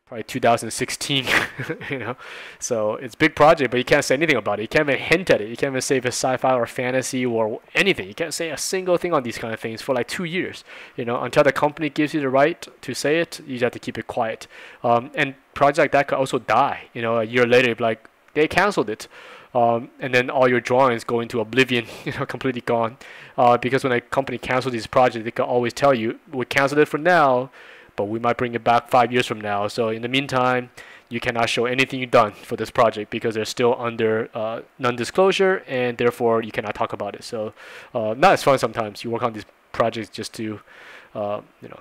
probably 2016. you know, so it's big project, but you can't say anything about it. You can't even hint at it. You can't even say if it's sci-fi or fantasy or anything. You can't say a single thing on these kind of things for like two years. You know, until the company gives you the right to say it, you just have to keep it quiet. Um, and project like that could also die. You know, a year later, like they canceled it um, and then all your drawings go into oblivion, you know, completely gone. Uh, because when a company cancels these projects, they can always tell you, we canceled it for now, but we might bring it back five years from now. So in the meantime, you cannot show anything you've done for this project because they're still under uh, non-disclosure, and therefore you cannot talk about it. So uh, not as fun sometimes. You work on these projects just to, uh, you know,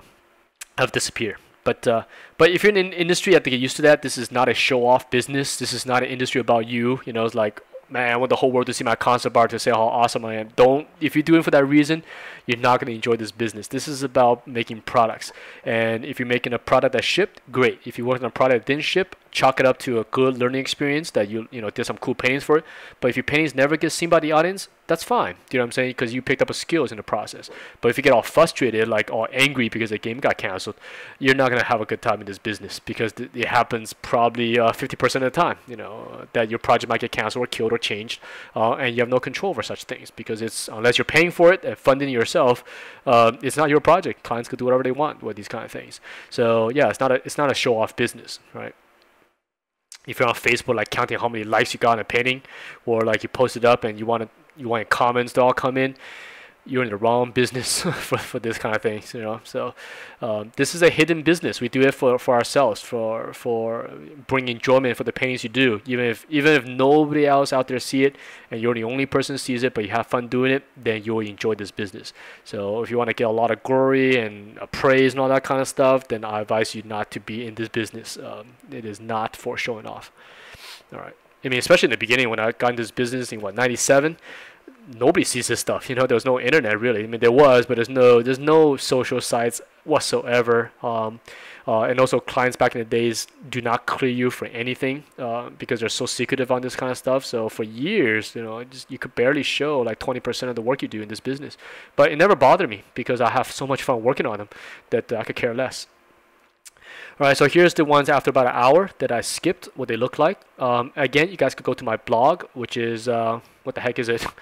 have disappear. But uh, but if you're in an industry, you have to get used to that. This is not a show-off business. This is not an industry about you. You know, it's like man, I want the whole world to see my concept art to say how awesome I am. Don't if you do it for that reason, you're not going to enjoy this business. This is about making products, and if you're making a product that shipped, great. If you work on a product that didn't ship, chalk it up to a good learning experience that you you know did some cool paintings for it. But if your paintings never get seen by the audience, that's fine. Do you know what I'm saying? Because you picked up a skills in the process. But if you get all frustrated, like all angry because the game got canceled, you're not gonna have a good time in this business because th- it happens probably uh, 50% of the time. You know that your project might get canceled or killed or changed, uh, and you have no control over such things because it's unless you're paying for it and funding yourself, uh, it's not your project. Clients could do whatever they want with these kind of things. So yeah, it's not a it's not a show off business, right? If you're on Facebook, like counting how many likes you got on a painting, or like you post it up and you want to you want comments to all come in, you're in the wrong business for, for this kind of things, you know. So um, this is a hidden business. We do it for, for ourselves, for for bringing enjoyment for the paintings you do. Even if even if nobody else out there see it, and you're the only person sees it, but you have fun doing it, then you'll enjoy this business. So if you want to get a lot of glory and praise and all that kind of stuff, then I advise you not to be in this business. Um, it is not for showing off. All right. I mean, especially in the beginning when I got into this business in what '97, nobody sees this stuff. You know, there's no internet really. I mean, there was, but there's no there's no social sites whatsoever. Um, uh, and also, clients back in the days do not clear you for anything uh, because they're so secretive on this kind of stuff. So for years, you know, just, you could barely show like 20% of the work you do in this business. But it never bothered me because I have so much fun working on them that uh, I could care less. All right, so here's the ones after about an hour that I skipped, what they look like. Um, again, you guys could go to my blog, which is, uh, what the heck is it?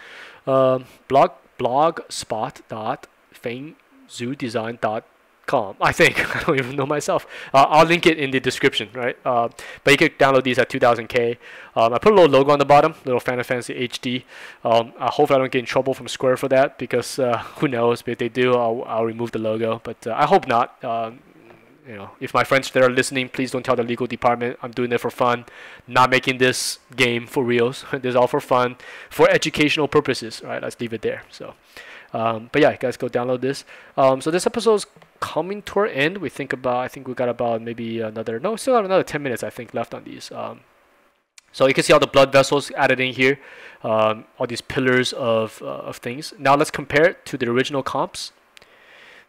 Um, blog blogspot.fengzhudesign.com. I think I don't even know myself. Uh, I'll link it in the description, right? Uh, but you can download these at 2000k. Um, I put a little logo on the bottom, little Final Fantasy HD. Um, I hope I don't get in trouble from Square for that because uh, who knows? But if they do, I'll, I'll remove the logo. But uh, I hope not. Um, you know, if my friends that are listening, please don't tell the legal department. I'm doing it for fun, not making this game for reals. this is all for fun, for educational purposes. Right? Let's leave it there. So, um, but yeah, guys, go download this. Um, so this episode is coming toward end. We think about. I think we got about maybe another. No, still got another 10 minutes. I think left on these. Um, so you can see all the blood vessels added in here, um, all these pillars of, uh, of things. Now let's compare it to the original comps.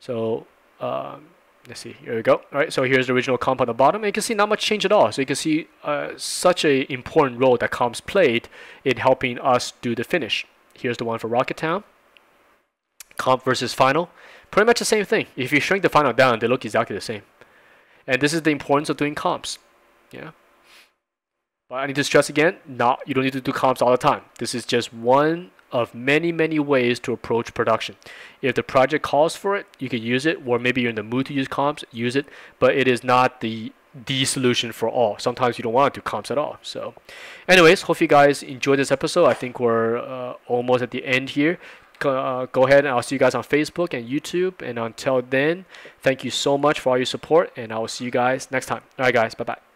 So um, let's see, here we go. All right, so here's the original comp on the bottom. And you can see not much change at all. So you can see uh, such a important role that comps played in helping us do the finish. Here's the one for Rocket Town. Comp versus final. Pretty much the same thing. If you shrink the final down, they look exactly the same. And this is the importance of doing comps. Yeah. But I need to stress again, not you don't need to do comps all the time. This is just one of many, many ways to approach production. If the project calls for it, you can use it, or maybe you're in the mood to use comps, use it, but it is not the the solution for all. Sometimes you don't want to do comps at all. So, anyways, hope you guys enjoyed this episode. I think we're uh, almost at the end here. Uh, go ahead and I'll see you guys on Facebook and YouTube. And until then, thank you so much for all your support, and I will see you guys next time. All right, guys, bye bye.